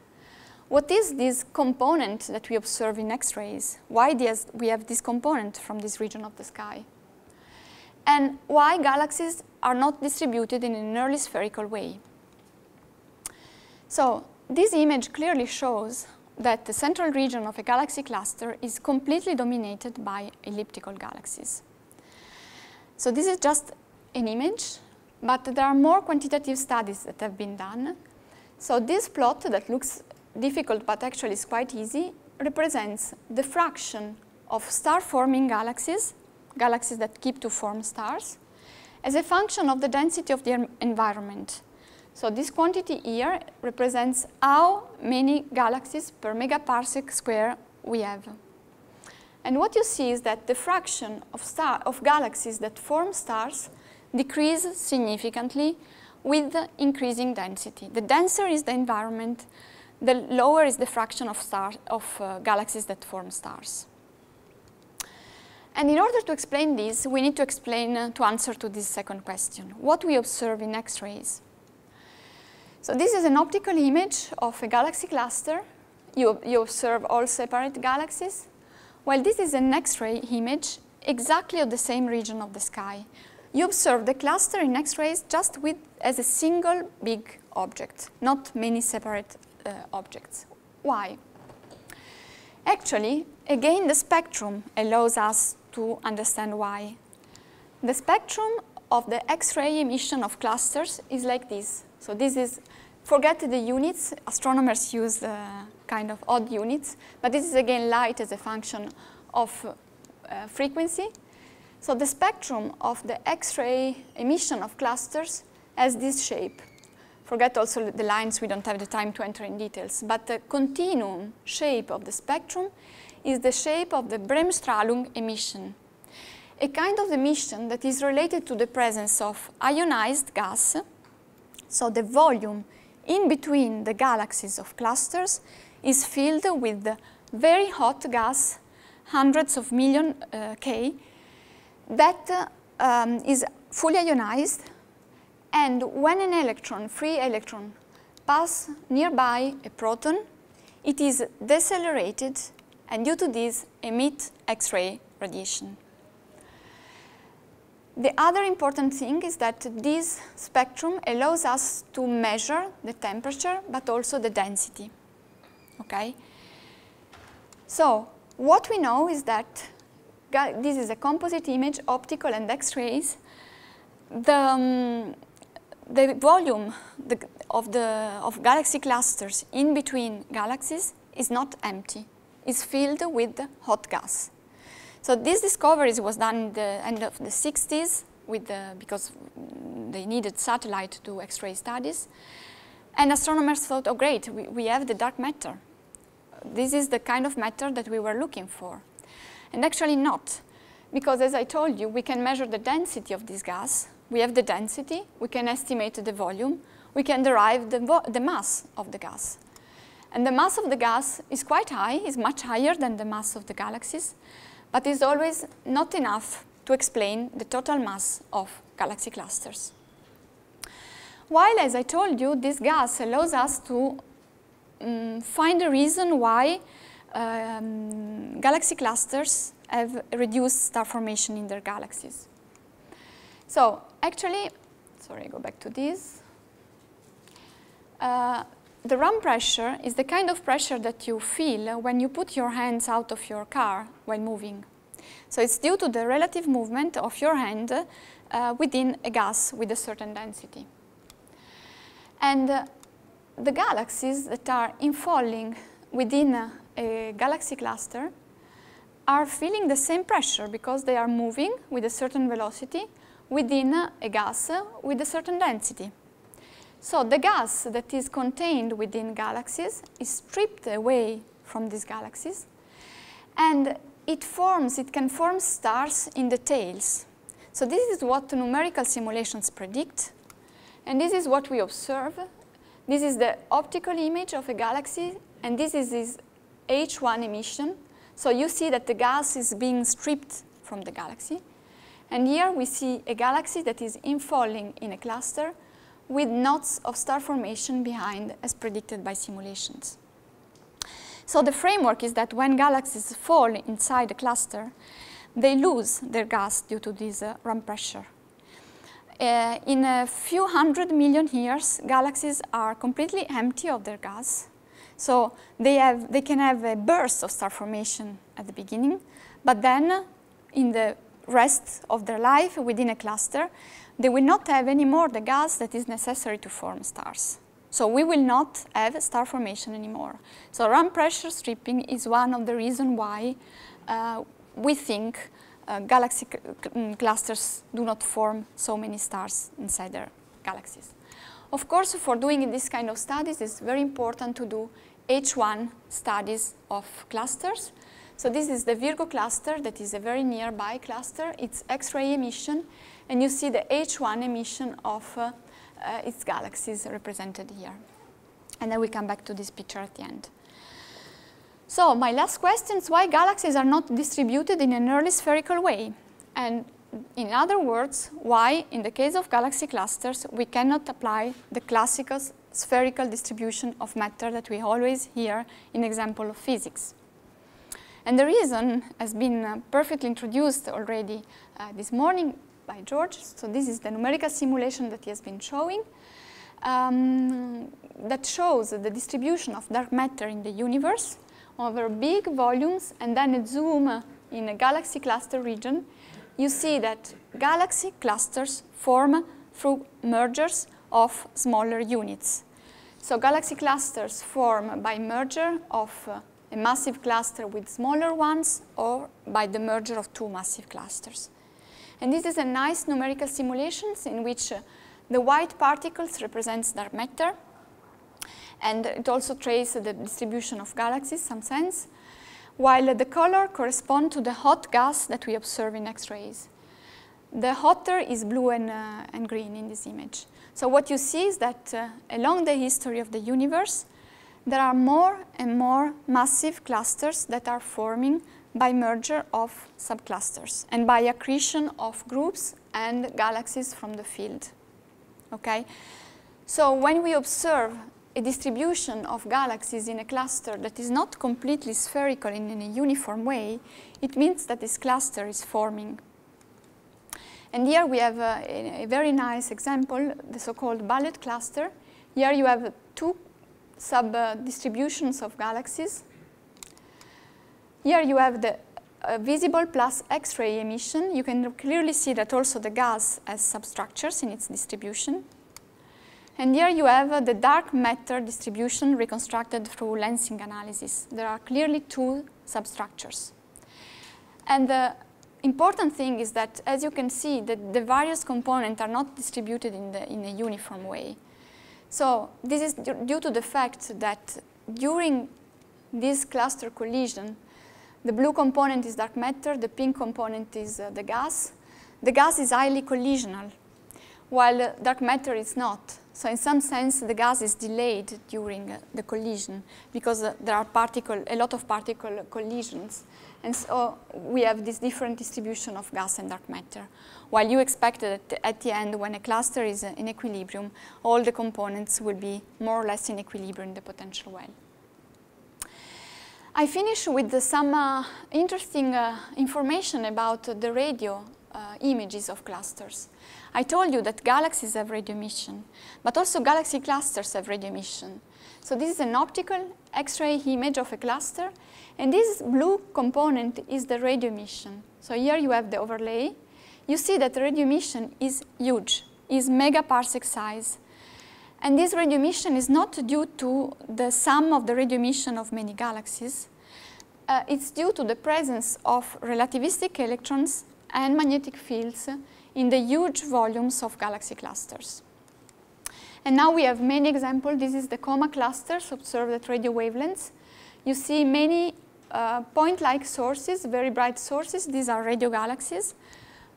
What is this component that we observe in X-rays? Why does we have this component from this region of the sky? And why galaxies are not distributed in an nearly spherical way? So this image clearly shows that the central region of a galaxy cluster is completely dominated by elliptical galaxies. So this is just an image, but there are more quantitative studies that have been done. So this plot that looks difficult but actually is quite easy, represents the fraction of star-forming galaxies, galaxies that keep to form stars, as a function of the density of their environment. So this quantity here represents how many galaxies per megaparsec square we have. And what you see is that the fraction of, star, of galaxies that form stars decrease significantly with increasing density. The denser is the environment, the lower is the fraction of, star, of uh, galaxies that form stars. And in order to explain this, we need to explain, uh, to answer to this second question, what we observe in X-rays. So this is an optical image of a galaxy cluster. You, you observe all separate galaxies. Well, this is an X-ray image exactly of the same region of the sky. You observe the cluster in X-rays just with, as a single big object, not many separate objects. Why? Actually, again, the spectrum allows us to understand why. The spectrum of the X-ray emission of clusters is like this. So this is, forget the units, astronomers use uh, kind of odd units, but this is again light as a function of uh, frequency. So the spectrum of the X-ray emission of clusters has this shape forget also the lines, we don't have the time to enter in details, but the continuum shape of the spectrum is the shape of the Bremsstrahlung emission, a kind of emission that is related to the presence of ionized gas, so the volume in between the galaxies of clusters is filled with very hot gas, hundreds of million uh, K, that uh, um, is fully ionized and when an electron, free electron, pass nearby a proton, it is decelerated and due to this emit X-ray radiation. The other important thing is that this spectrum allows us to measure the temperature, but also the density, okay? So what we know is that this is a composite image, optical and X-rays. The, um, the volume the, of, the, of galaxy clusters in between galaxies is not empty. It's filled with hot gas. So this discovery was done in the end of the 60s with the, because they needed satellite to do X-ray studies. And astronomers thought, oh great, we, we have the dark matter. This is the kind of matter that we were looking for. And actually not, because as I told you, we can measure the density of this gas. We have the density, we can estimate the volume, we can derive the, the mass of the gas. And the mass of the gas is quite high, is much higher than the mass of the galaxies but is always not enough to explain the total mass of galaxy clusters. While, as I told you, this gas allows us to um, find a reason why um, galaxy clusters have reduced star formation in their galaxies. So actually, sorry, go back to this. Uh, the ram pressure is the kind of pressure that you feel when you put your hands out of your car while moving. So it's due to the relative movement of your hand uh, within a gas with a certain density. And uh, the galaxies that are infalling within a, a galaxy cluster are feeling the same pressure because they are moving with a certain velocity within a gas with a certain density. So the gas that is contained within galaxies is stripped away from these galaxies and it forms, it can form stars in the tails. So this is what numerical simulations predict and this is what we observe. This is the optical image of a galaxy and this is its H1 emission. So you see that the gas is being stripped from the galaxy. And here we see a galaxy that is infalling in a cluster with knots of star formation behind as predicted by simulations. So the framework is that when galaxies fall inside a cluster, they lose their gas due to this uh, ram pressure. Uh, in a few hundred million years, galaxies are completely empty of their gas. So they, have, they can have a burst of star formation at the beginning, but then in the rest of their life within a cluster, they will not have anymore the gas that is necessary to form stars. So we will not have star formation anymore. So ram pressure stripping is one of the reasons why uh, we think uh, galaxy mm, clusters do not form so many stars inside their galaxies. Of course, for doing this kind of studies, it's very important to do H1 studies of clusters. So this is the Virgo cluster that is a very nearby cluster. It's X-ray emission and you see the H1 emission of uh, uh, its galaxies represented here. And then we come back to this picture at the end. So my last question is why galaxies are not distributed in an early spherical way? And in other words, why in the case of galaxy clusters we cannot apply the classical spherical distribution of matter that we always hear in example of physics. And the reason has been uh, perfectly introduced already uh, this morning by George. So this is the numerical simulation that he has been showing um, that shows the distribution of dark matter in the universe over big volumes and then a zoom in a galaxy cluster region. You see that galaxy clusters form through mergers of smaller units. So galaxy clusters form by merger of uh, a massive cluster with smaller ones or by the merger of two massive clusters. And this is a nice numerical simulation in which uh, the white particles represents dark matter, and it also traces the distribution of galaxies, some sense, while the color correspond to the hot gas that we observe in X-rays. The hotter is blue and, uh, and green in this image. So what you see is that uh, along the history of the universe, there are more and more massive clusters that are forming by merger of subclusters and by accretion of groups and galaxies from the field. Okay? So when we observe a distribution of galaxies in a cluster that is not completely spherical in, in a uniform way, it means that this cluster is forming. And here we have a, a very nice example, the so-called Bullet cluster. Here you have two sub-distributions of galaxies. Here you have the uh, visible plus X-ray emission. You can clearly see that also the gas has substructures in its distribution. And here you have uh, the dark matter distribution reconstructed through lensing analysis. There are clearly two substructures. And the important thing is that, as you can see, that the various components are not distributed in, the, in a uniform way. So this is due to the fact that during this cluster collision, the blue component is dark matter, the pink component is uh, the gas. The gas is highly collisional, while uh, dark matter is not. So in some sense, the gas is delayed during uh, the collision because uh, there are particle, a lot of particle collisions. And so we have this different distribution of gas and dark matter. While you expect that at the end, when a cluster is in equilibrium, all the components will be more or less in equilibrium in the potential well. I finish with some uh, interesting uh, information about the radio uh, images of clusters. I told you that galaxies have radio emission, but also galaxy clusters have radio emission. So this is an optical X-ray image of a cluster, and this blue component is the radio emission. So here you have the overlay. You see that the radio emission is huge, is megaparsec size. And this radio emission is not due to the sum of the radio emission of many galaxies. Uh, it's due to the presence of relativistic electrons and magnetic fields in the huge volumes of galaxy clusters. And now we have many examples. This is the coma clusters observed at radio wavelengths. You see many uh, point-like sources, very bright sources. These are radio galaxies.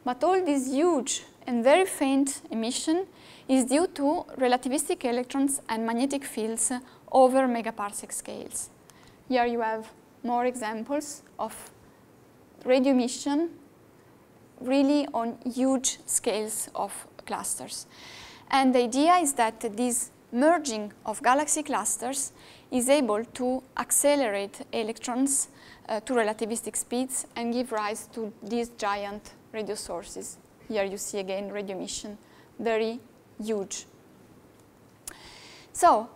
But all this huge and very faint emission is due to relativistic electrons and magnetic fields over megaparsec scales. Here you have more examples of radio emission really on huge scales of clusters. And the idea is that this merging of galaxy clusters is able to accelerate electrons uh, to relativistic speeds and give rise to these giant radio sources. Here you see again radio emission, very huge. So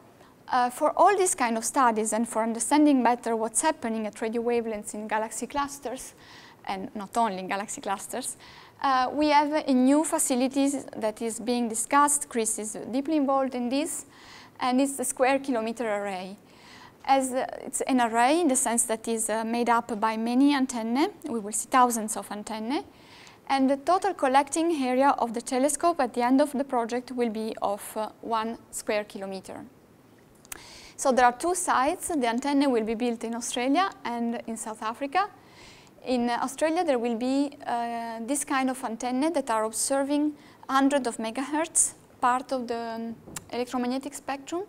uh, for all these kind of studies and for understanding better what's happening at radio wavelengths in galaxy clusters, and not only in galaxy clusters, uh, we have a new facility that is being discussed. Chris is deeply involved in this, and it's the square kilometer array. As uh, it's an array in the sense that is uh, made up by many antennae, we will see thousands of antennae, and the total collecting area of the telescope at the end of the project will be of uh, one square kilometer. So there are two sites. The antenna will be built in Australia and in South Africa. In Australia, there will be uh, this kind of antennae that are observing hundreds of megahertz, part of the um, electromagnetic spectrum.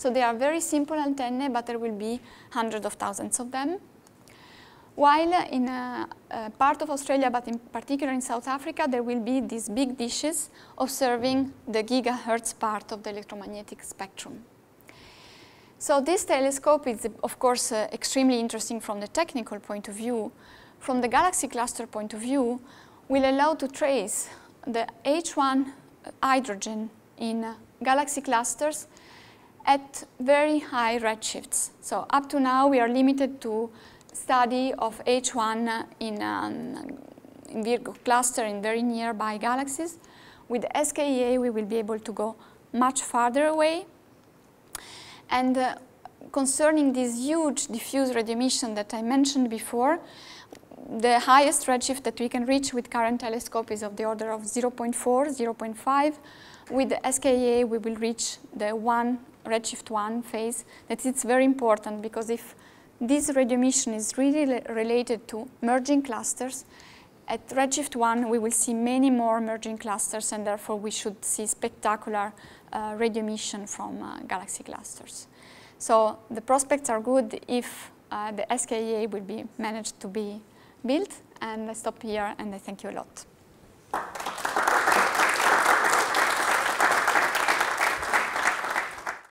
So they are very simple antennae, but there will be hundreds of thousands of them. While in a, a part of Australia, but in particular in South Africa, there will be these big dishes observing the gigahertz part of the electromagnetic spectrum. So this telescope is, of course, uh, extremely interesting from the technical point of view, from the galaxy cluster point of view, will allow to trace the H1 hydrogen in uh, galaxy clusters at very high redshifts. So up to now we are limited to study of H1 in, um, in Virgo cluster in very nearby galaxies. With SKA we will be able to go much farther away. And uh, concerning this huge diffuse radio emission that I mentioned before, the highest redshift that we can reach with current telescope is of the order of 0.4, 0.5. With SKA, we will reach the 1, redshift 1 phase. that it's very important because if this radio emission is really related to merging clusters, at redshift 1 we will see many more merging clusters and therefore we should see spectacular uh, radio emission from uh, galaxy clusters. So the prospects are good if uh, the SKA will be managed to be built. And I stop here and I thank you a lot.